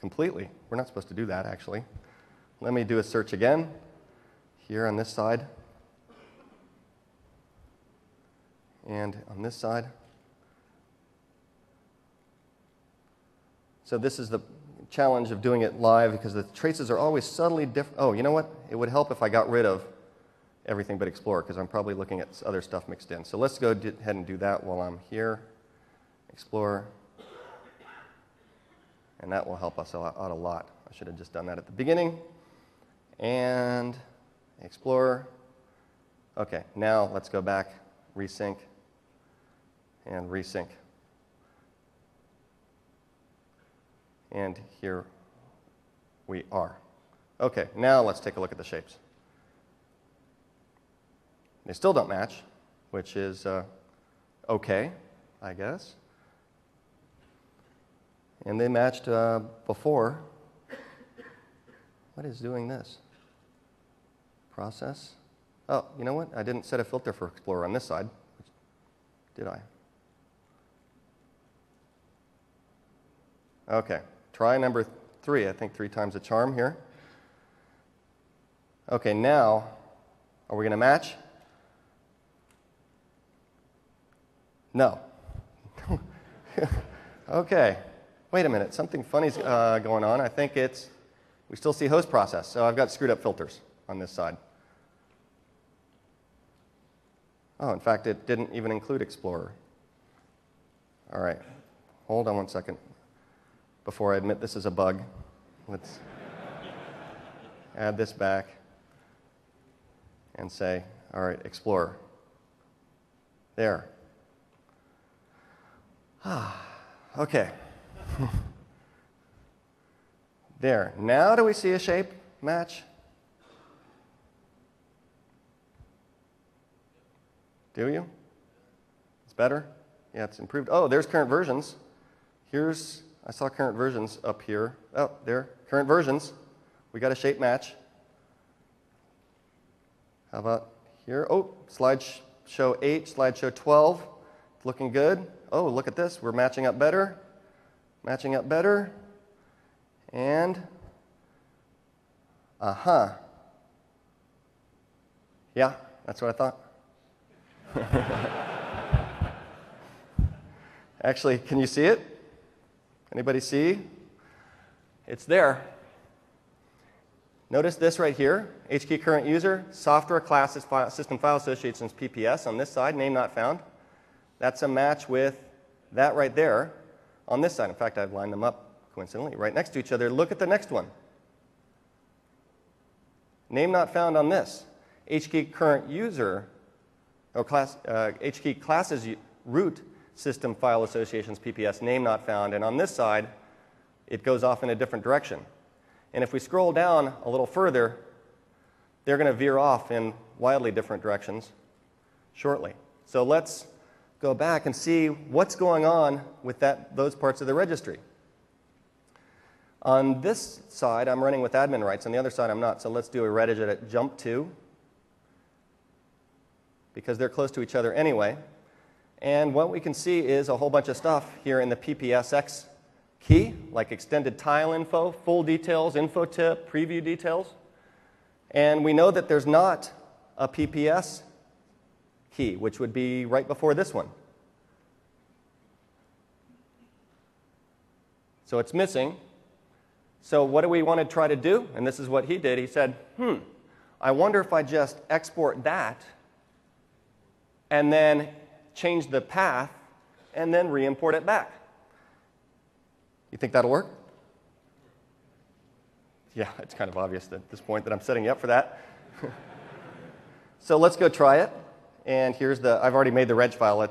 completely. We're not supposed to do that, actually. Let me do a search again here on this side and on this side. So this is the challenge of doing it live because the traces are always subtly different. Oh, you know what? It would help if I got rid of everything but Explorer because I'm probably looking at other stuff mixed in. So let's go ahead and do that while I'm here. Explorer. And that will help us out a lot. I should have just done that at the beginning. And Explorer. Okay, now let's go back, resync, and resync. And here we are. Okay, now let's take a look at the shapes. They still don't match, which is uh, okay, I guess. And they matched uh, before. What is doing this? Process. Oh, you know what? I didn't set a filter for Explorer on this side. Did I? Okay, Try number three. I think three times a charm here. Okay, now, are we going to match? No. okay. Wait a minute. Something funny's uh, going on. I think it's, we still see host process. So I've got screwed up filters on this side. Oh, in fact, it didn't even include Explorer. All right. Hold on one second before I admit this is a bug. Let's add this back and say, all right, Explorer. There. Ah, okay. there. Now do we see a shape match? Do you? It's better? Yeah, it's improved. Oh, there's current versions. Here's I saw current versions up here. Oh, there, current versions. We got a shape match. How about here? Oh, slideshow 8, slideshow 12. It's Looking good. Oh, look at this. We're matching up better. Matching up better. And, uh huh. Yeah, that's what I thought. Actually, can you see it? Anybody see? It's there. Notice this right here, HKey current user, software classes file, system file associations PPS on this side, name not found. That's a match with that right there on this side. In fact, I've lined them up coincidentally right next to each other. Look at the next one. Name not found on this. HKey current user, or class, uh, HKey classes root system file associations PPS name not found. And on this side, it goes off in a different direction. And if we scroll down a little further, they're going to veer off in wildly different directions shortly. So let's go back and see what's going on with that, those parts of the registry. On this side, I'm running with admin rights. On the other side, I'm not. So let's do a regedit jump to, because they're close to each other anyway. And what we can see is a whole bunch of stuff here in the PPSX key, like extended tile info, full details, info tip, preview details. And we know that there's not a PPS key, which would be right before this one. So it's missing. So what do we want to try to do? And this is what he did. He said, hmm, I wonder if I just export that and then change the path and then re import it back. You think that'll work? Yeah, it's kind of obvious at this point that I'm setting you up for that. so let's go try it. And here's the, I've already made the reg file.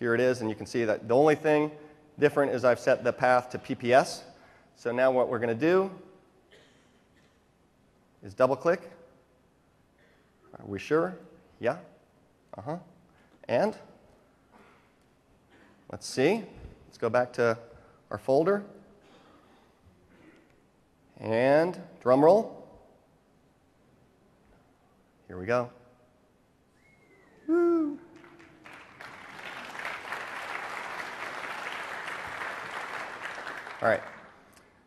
Here it is, and you can see that the only thing different is I've set the path to PPS. So now what we're going to do is double click. Are we sure? Yeah? Uh huh. And let's see. Let's go back to our folder. And drum roll. Here we go. Woo. All right.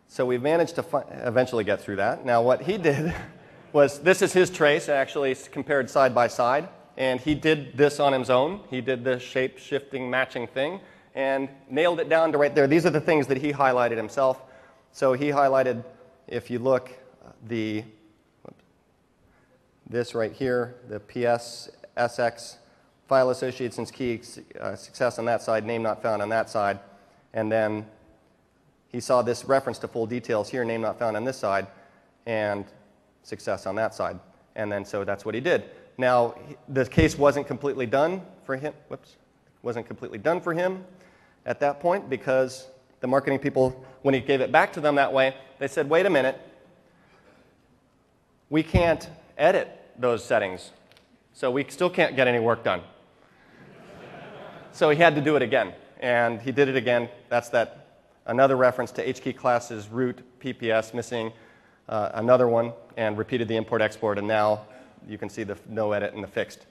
So we've managed to eventually get through that. Now, what he did was this is his trace, actually compared side by side. And he did this on his own. He did this shape shifting matching thing and nailed it down to right there. These are the things that he highlighted himself. So he highlighted, if you look, the this right here, the PPSX file associations key uh, success on that side, name not found on that side, and then he saw this reference to full details here, name not found on this side, and success on that side. And then so that's what he did. Now, the case wasn't completely done for him. Whoops. Wasn't completely done for him at that point because the marketing people, when he gave it back to them that way, they said, wait a minute, we can't edit those settings, so we still can't get any work done. so he had to do it again, and he did it again. That's that another reference to HKey classes root PPS missing uh, another one, and repeated the import export, and now you can see the no edit and the fixed.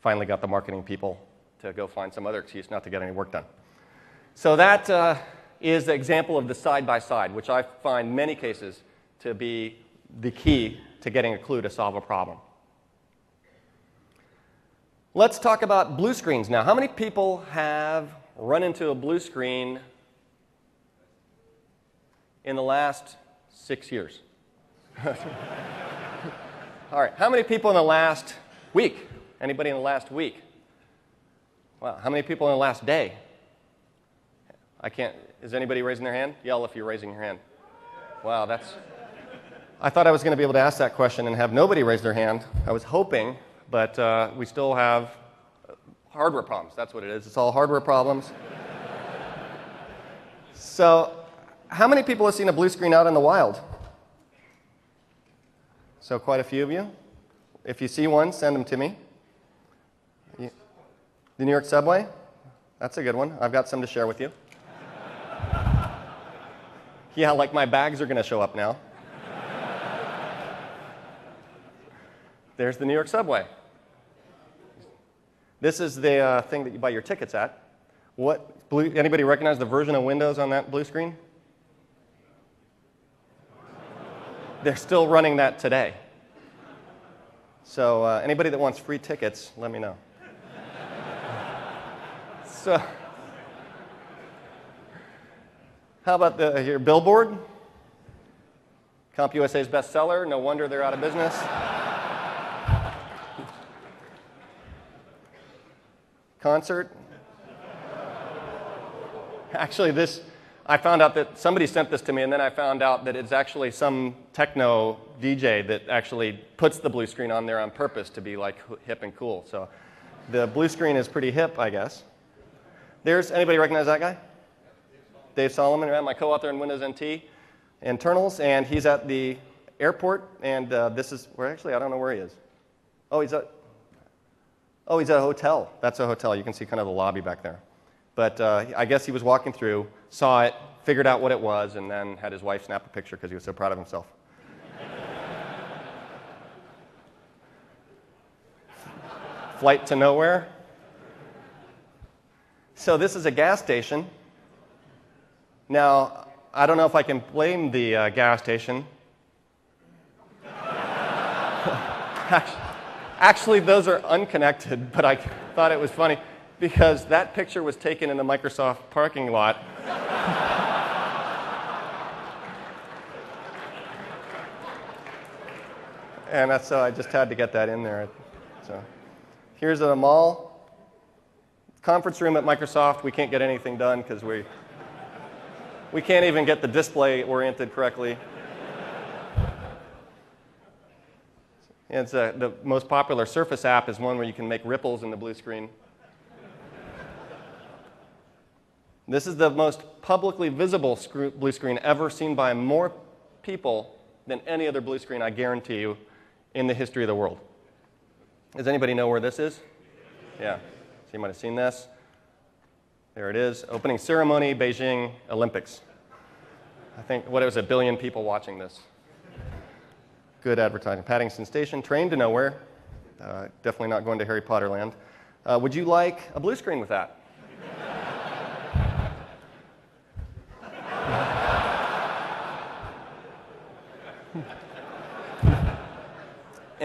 Finally got the marketing people to go find some other excuse not to get any work done. So that uh, is the example of the side by side, which I find many cases to be the key to getting a clue to solve a problem. Let's talk about blue screens now. How many people have run into a blue screen in the last six years? All right, how many people in the last week? Anybody in the last week? Wow, how many people in the last day? I can't, is anybody raising their hand? Yell if you're raising your hand. Wow, that's, I thought I was going to be able to ask that question and have nobody raise their hand. I was hoping, but uh, we still have hardware problems. That's what it is. It's all hardware problems. so, how many people have seen a blue screen out in the wild? So, quite a few of you. If you see one, send them to me. The New York subway? That's a good one. I've got some to share with you. yeah, like my bags are going to show up now. There's the New York subway. This is the uh, thing that you buy your tickets at. What, blue, anybody recognize the version of Windows on that blue screen? They're still running that today. So, uh, anybody that wants free tickets, let me know. so, how about the here billboard? CompUSA's bestseller. No wonder they're out of business. Concert. Actually, this I found out that somebody sent this to me, and then I found out that it's actually some techno DJ that actually puts the blue screen on there on purpose to be like hip and cool. So the blue screen is pretty hip, I guess. There's anybody recognize that guy? Dave Solomon, right? my co-author in Windows NT internals, and he's at the airport. And uh, this is where actually I don't know where he is. Oh, he's at. Oh, he's at a hotel. That's a hotel. You can see kind of the lobby back there. But uh, I guess he was walking through, saw it, figured out what it was, and then had his wife snap a picture because he was so proud of himself. Flight to nowhere. So this is a gas station. Now, I don't know if I can blame the uh, gas station. Actually, those are unconnected, but I thought it was funny because that picture was taken in the Microsoft parking lot. and that's, so I just had to get that in there. So here's a mall. Conference room at Microsoft. We can't get anything done because we, we can't even get the display oriented correctly. It's a, the most popular Surface app is one where you can make ripples in the blue screen. This is the most publicly visible blue screen ever seen by more people than any other blue screen, I guarantee you, in the history of the world. Does anybody know where this is? Yeah. So you might have seen this. There it is. Opening ceremony, Beijing Olympics. I think, what, it was a billion people watching this. Good advertising. Paddington Station, train to nowhere. Uh, definitely not going to Harry Potter land. Uh, would you like a blue screen with that?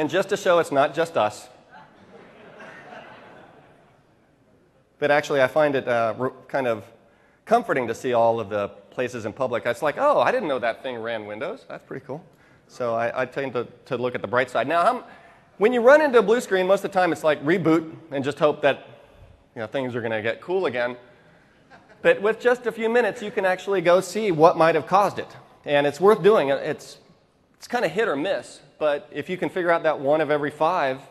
And just to show it's not just us, but actually, I find it uh, kind of comforting to see all of the places in public. It's like, oh, I didn't know that thing ran Windows. That's pretty cool. So I, I tend to, to look at the bright side. Now, I'm, when you run into a blue screen, most of the time it's like reboot and just hope that you know, things are going to get cool again. But with just a few minutes, you can actually go see what might have caused it. And it's worth doing. It's, it's kind of hit or miss but if you can figure out that one of every five,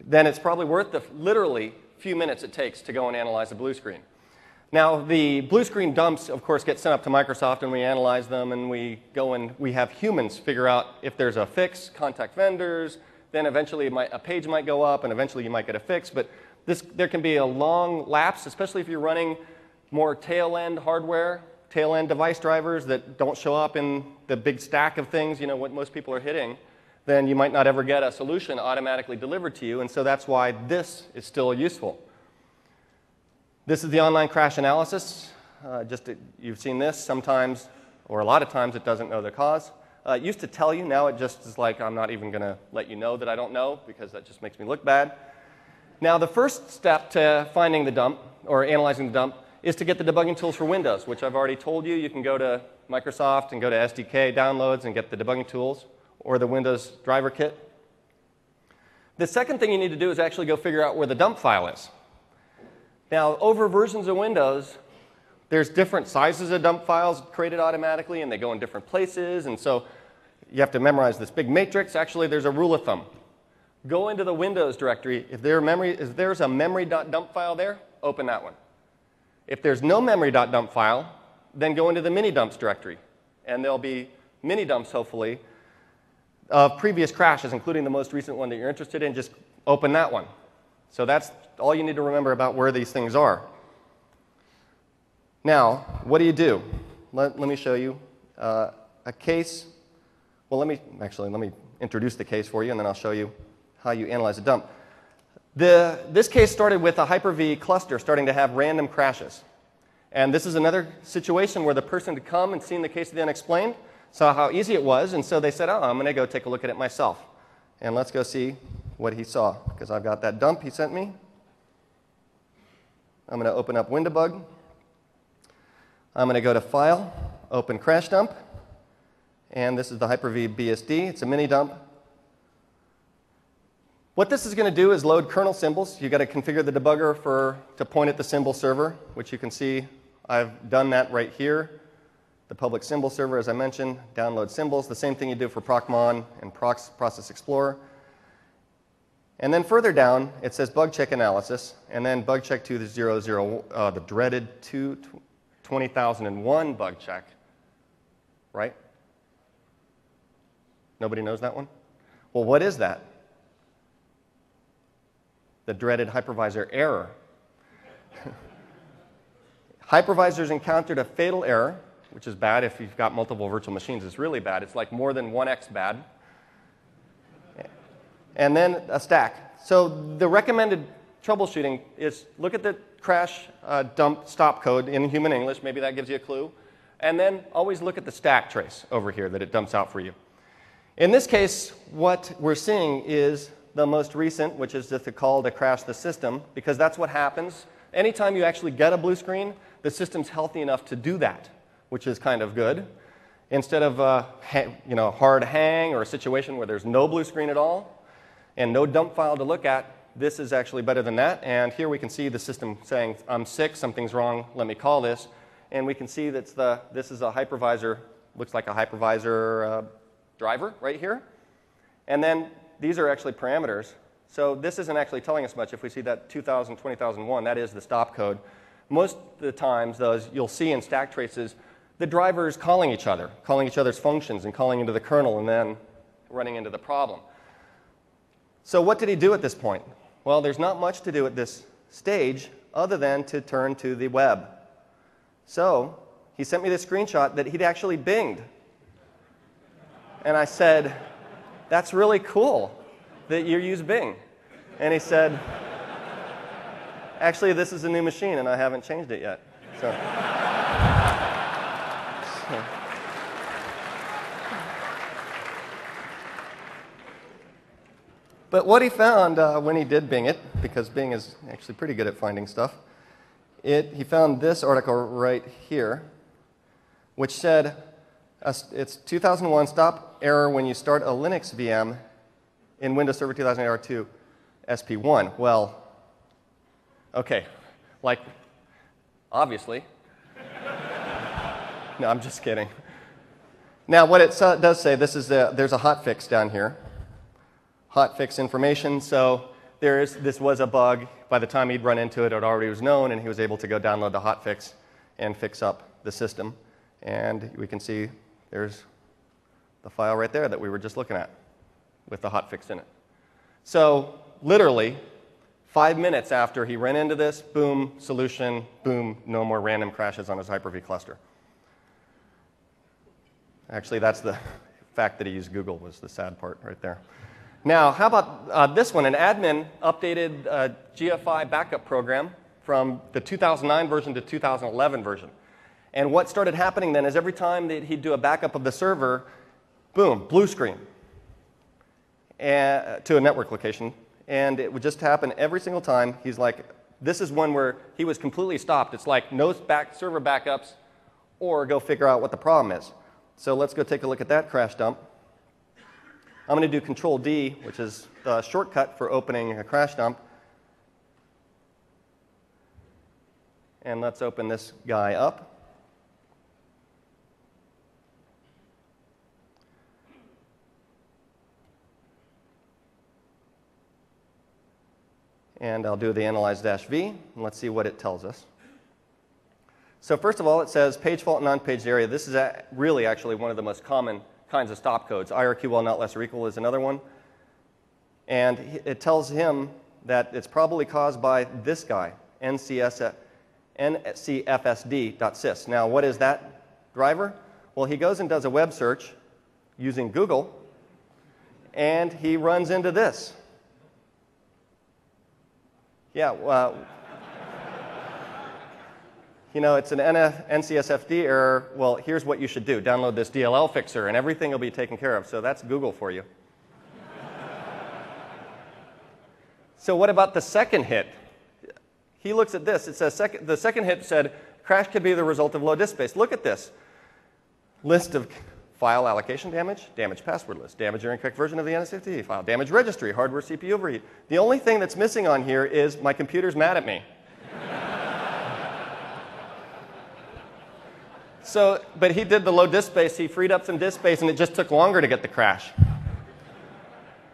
then it's probably worth the literally few minutes it takes to go and analyze a blue screen. Now, the blue screen dumps, of course, get sent up to Microsoft and we analyze them and we go and we have humans figure out if there's a fix, contact vendors, then eventually might, a page might go up and eventually you might get a fix. But this, there can be a long lapse, especially if you're running more tail end hardware tail end device drivers that don't show up in the big stack of things, you know, what most people are hitting, then you might not ever get a solution automatically delivered to you. And so that's why this is still useful. This is the online crash analysis. Uh, just to, you've seen this sometimes, or a lot of times, it doesn't know the cause. Uh, it used to tell you, now it just is like, I'm not even going to let you know that I don't know because that just makes me look bad. Now, the first step to finding the dump or analyzing the dump is to get the debugging tools for Windows, which I've already told you. You can go to Microsoft and go to SDK downloads and get the debugging tools or the Windows driver kit. The second thing you need to do is actually go figure out where the dump file is. Now, over versions of Windows, there's different sizes of dump files created automatically, and they go in different places. And so you have to memorize this big matrix. Actually, there's a rule of thumb. Go into the Windows directory. If, there memory, if there's a memory.dump file there, open that one. If there's no memory.dump file, then go into the mini dumps directory. And there'll be mini dumps, hopefully, of previous crashes, including the most recent one that you're interested in. Just open that one. So that's all you need to remember about where these things are. Now, what do you do? Let, let me show you uh, a case. Well, let me actually let me introduce the case for you, and then I'll show you how you analyze a dump. The, this case started with a Hyper-V cluster starting to have random crashes. And this is another situation where the person had come and seen the case of the unexplained, saw how easy it was, and so they said, oh, I'm going to go take a look at it myself. And let's go see what he saw, because I've got that dump he sent me. I'm going to open up WinDbg. I'm going to go to File, Open Crash Dump. And this is the Hyper-V BSD. It's a mini dump. What this is going to do is load kernel symbols. You've got to configure the debugger for, to point at the symbol server, which you can see I've done that right here. The public symbol server, as I mentioned, download symbols. The same thing you do for Procmon and Procexp, Process Explorer. And then further down, it says bug check analysis, and then bug check to the, zero, zero, uh, the dreaded 20001 bug check, right? Nobody knows that one? Well, what is that? The dreaded hypervisor error. Hypervisors encountered a fatal error, which is bad if you've got multiple virtual machines. It's really bad. It's like more than 1x bad. And then a stack. So the recommended troubleshooting is look at the crash uh, dump stop code in human English. Maybe that gives you a clue. And then always look at the stack trace over here that it dumps out for you. In this case, what we're seeing is the most recent, which is just a call to crash the system, because that's what happens. Anytime you actually get a blue screen, the system's healthy enough to do that, which is kind of good. Instead of a you know, hard hang or a situation where there's no blue screen at all and no dump file to look at, this is actually better than that. And here we can see the system saying, I'm sick, something's wrong, let me call this. And we can see that the, this is a hypervisor, looks like a hypervisor uh, driver right here. And then these are actually parameters. So this isn't actually telling us much. If we see that 2000, 20001, that is the stop code. Most of the times, those you'll see in stack traces, the drivers calling each other, calling each other's functions and calling into the kernel and then running into the problem. So what did he do at this point? Well, there's not much to do at this stage other than to turn to the web. So he sent me this screenshot that he'd actually binged and I said, That's really cool that you use Bing. And he said, Actually, this is a new machine and I haven't changed it yet. So. But what he found uh, when he did Bing it, because Bing is actually pretty good at finding stuff, it, he found this article right here, which said it's 2001 stop error when you start a Linux VM in Windows Server 2008 R2 SP1. Well, okay, like, obviously. no, I'm just kidding. Now, what it does say, this is there's a hotfix down here. Hotfix information. So there is, this was a bug. By the time he'd run into it, it already was known, and he was able to go download the hotfix and fix up the system. And we can see there's the file right there that we were just looking at with the hotfix in it. So, literally, five minutes after he ran into this, boom, solution, boom, no more random crashes on his Hyper-V cluster. Actually, that's the fact that he used Google was the sad part right there. Now, how about uh, this one? An admin updated uh, GFI backup program from the 2009 version to 2011 version. And what started happening then is every time that he'd do a backup of the server, boom, blue screen and, to a network location. And it would just happen every single time. He's like, this is one where he was completely stopped. It's like no back, server backups or go figure out what the problem is. So let's go take a look at that crash dump. I'm going to do Control D, which is the shortcut for opening a crash dump. And let's open this guy up. And I'll do the analyze-v, and let's see what it tells us. So first of all, it says page fault and unpaged area. This is really actually one of the most common kinds of stop codes. IRQ while not less or equal is another one. And it tells him that it's probably caused by this guy, ncfsd.sys. Now, what is that driver? Well, he goes and does a web search using Google, and he runs into this. Yeah, well, you know, it's an NCSFD error. Well, here's what you should do download this DLL fixer, and everything will be taken care of. So that's Google for you. so, what about the second hit? He looks at this. It says sec- the second hit said crash could be the result of low disk space. Look at this list of File allocation damage, damage password list, damage or incorrect version of the NSFD file, damage registry, hardware CPU overheat. The only thing that's missing on here is my computer's mad at me. so, but he did the low disk space, he freed up some disk space, and it just took longer to get the crash.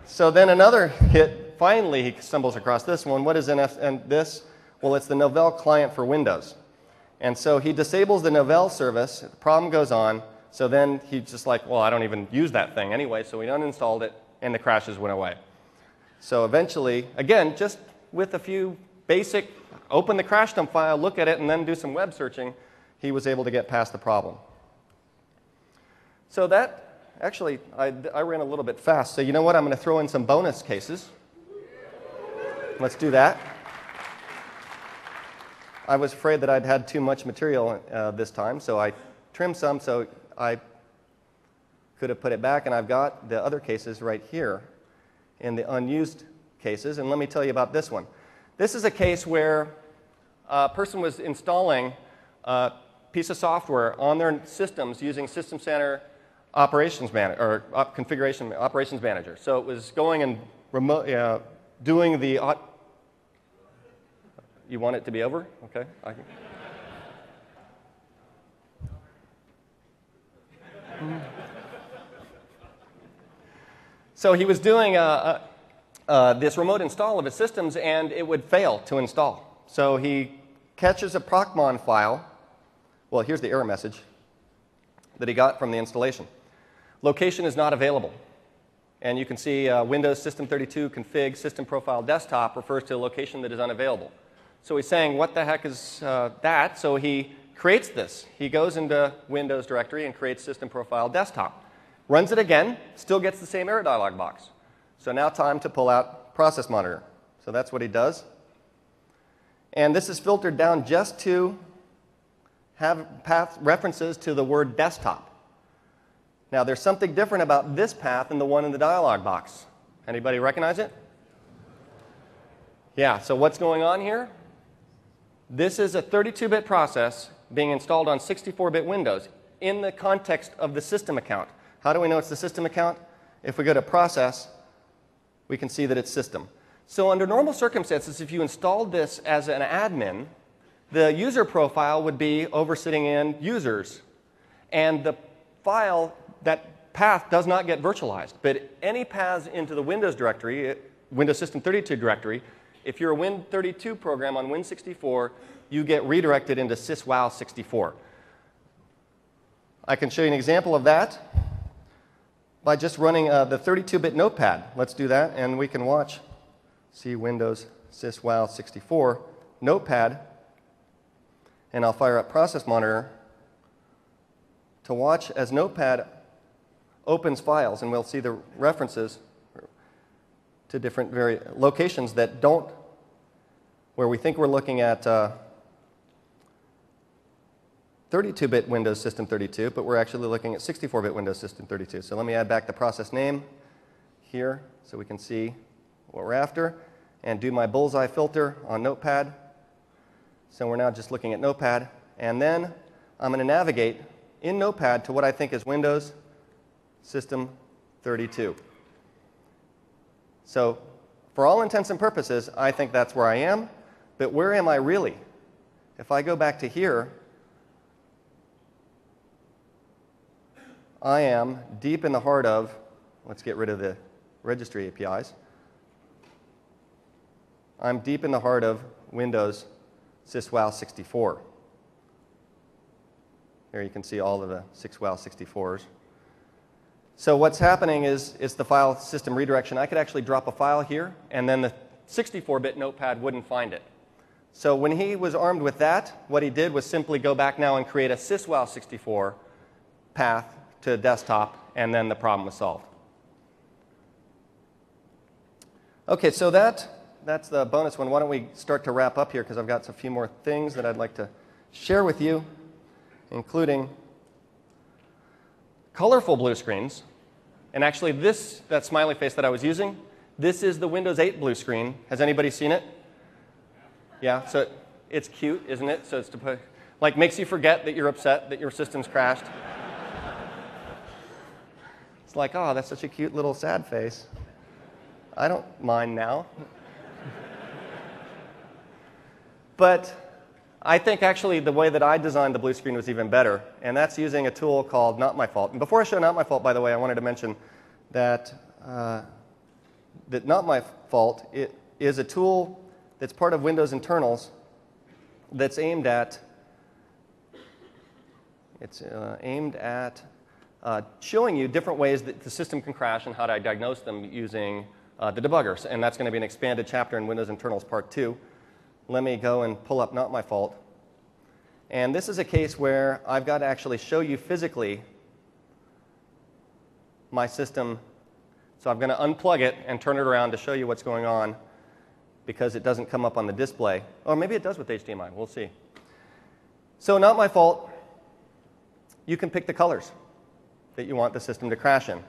So then another hit, finally he stumbles across this one. What is NF and this? Well, it's the Novell client for Windows. And so he disables the Novell service, the problem goes on, so then he's just like, well, I don't even use that thing anyway. So we uninstalled it, and the crashes went away. So eventually, again, just with a few basic open the crash dump file, look at it, and then do some web searching, he was able to get past the problem. So that, actually, I, I ran a little bit fast. So you know what? I'm going to throw in some bonus cases. Let's do that. I was afraid that I'd had too much material uh, this time, so I trimmed some so I could have put it back, and I've got the other cases right here in the unused cases. And let me tell you about this one. This is a case where a person was installing a piece of software on their systems using System Center operations manager or op configuration operations manager. So it was going and remote, uh, doing the. you want it to be over? Okay. So he was doing uh, uh, uh, this remote install of his systems, and it would fail to install. So he catches a procmon file. Well, here's the error message that he got from the installation. Location is not available. And you can see uh, Windows System 32 config system profile desktop refers to a location that is unavailable. So he's saying, what the heck is uh, that? So he creates this. He goes into Windows directory and creates system profile desktop. Runs it again, still gets the same error dialog box. So now time to pull out process monitor. So that's what he does. And this is filtered down just to have path references to the word desktop. Now, there's something different about this path than the one in the dialog box. Anybody recognize it? Yeah, so what's going on here? This is a 32 bit process being installed on 64 bit Windows in the context of the system account. How do we know it's the system account? If we go to process, we can see that it's system. So, under normal circumstances, if you installed this as an admin, the user profile would be over sitting in users. And the file that path does not get virtualized. But any paths into the Windows directory, Windows System 32 directory, if you're a Win32 program on Win64, you get redirected into syswow64. I can show you an example of that by just running uh, the 32-bit notepad. Let's do that, and we can watch, see Windows syswow64 notepad, and I'll fire up Process Monitor to watch as Notepad opens files, and we'll see the references to different very locations that don't, where we think we're looking at uh, bit Windows System 32, but we're actually looking at 64 bit Windows System 32. So let me add back the process name here so we can see what we're after and do my bullseye filter on Notepad. So we're now just looking at Notepad. And then I'm going to navigate in Notepad to what I think is Windows System 32. So, for all intents and purposes, I think that's where I am. But where am I really? If I go back to here, I am deep in the heart of, let's get rid of the registry APIs. I'm deep in the heart of Windows syswow 64. Here you can see all of the syswow 64s. So what's happening is it's the file system redirection. I could actually drop a file here, and then the 64-bit notepad wouldn't find it. So when he was armed with that, what he did was simply go back now and create a syswow64 path to the desktop, and then the problem was solved. Okay, so that, that's the bonus one. Why don't we start to wrap up here because I've got a few more things that I'd like to share with you, including colorful blue screens. And actually, this, that smiley face that I was using, this is the Windows 8 blue screen. Has anybody seen it? Yeah, so it's cute, isn't it? So it's to put, like, makes you forget that you're upset that your system's crashed. Like, oh, that's such a cute little sad face. I don't mind now. but I think actually the way that I designed the blue screen was even better, and that's using a tool called Not My Fault. And before I show Not My Fault, by the way, I wanted to mention that, uh, that Not My Fault it is a tool that's part of Windows internals that's aimed at it's uh, aimed at uh, showing you different ways that the system can crash and how to diagnose them using uh, the debuggers. And that's going to be an expanded chapter in Windows Internals Part 2 let me go and pull up Not My Fault. And this is a case where I've got to actually show you physically my system. So I'm going to unplug it and turn it around to show you what's going on because it doesn't come up on the display. Or maybe it does with HDMI. We'll see. So, not my fault. You can pick the colors that you want the system to crash in.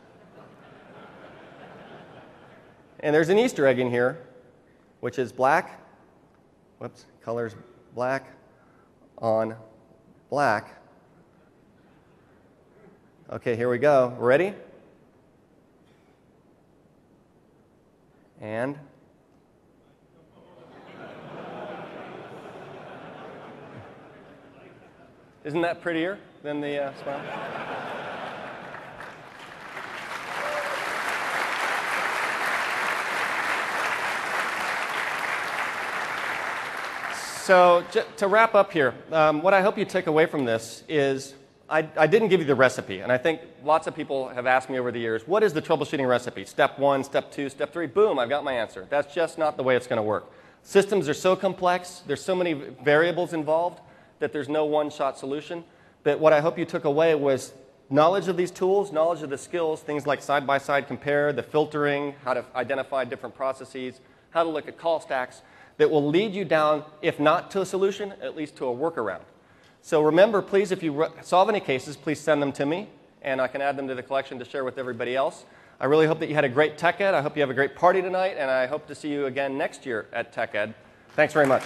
and there's an Easter egg in here, which is black. Whoops, colors black on black. Okay, here we go. Ready? And Isn't that prettier than the uh, smile? So, to wrap up here, um, what I hope you take away from this is I, I didn't give you the recipe, and I think lots of people have asked me over the years, what is the troubleshooting recipe? Step one, step two, step three, boom, I've got my answer. That's just not the way it's going to work. Systems are so complex, there's so many variables involved that there's no one shot solution. But what I hope you took away was knowledge of these tools, knowledge of the skills, things like side by side compare, the filtering, how to identify different processes, how to look at call stacks that will lead you down, if not to a solution, at least to a workaround. So remember, please, if you solve any cases, please send them to me, and I can add them to the collection to share with everybody else. I really hope that you had a great Tech Ed. I hope you have a great party tonight, and I hope to see you again next year at Tech Ed. Thanks very much.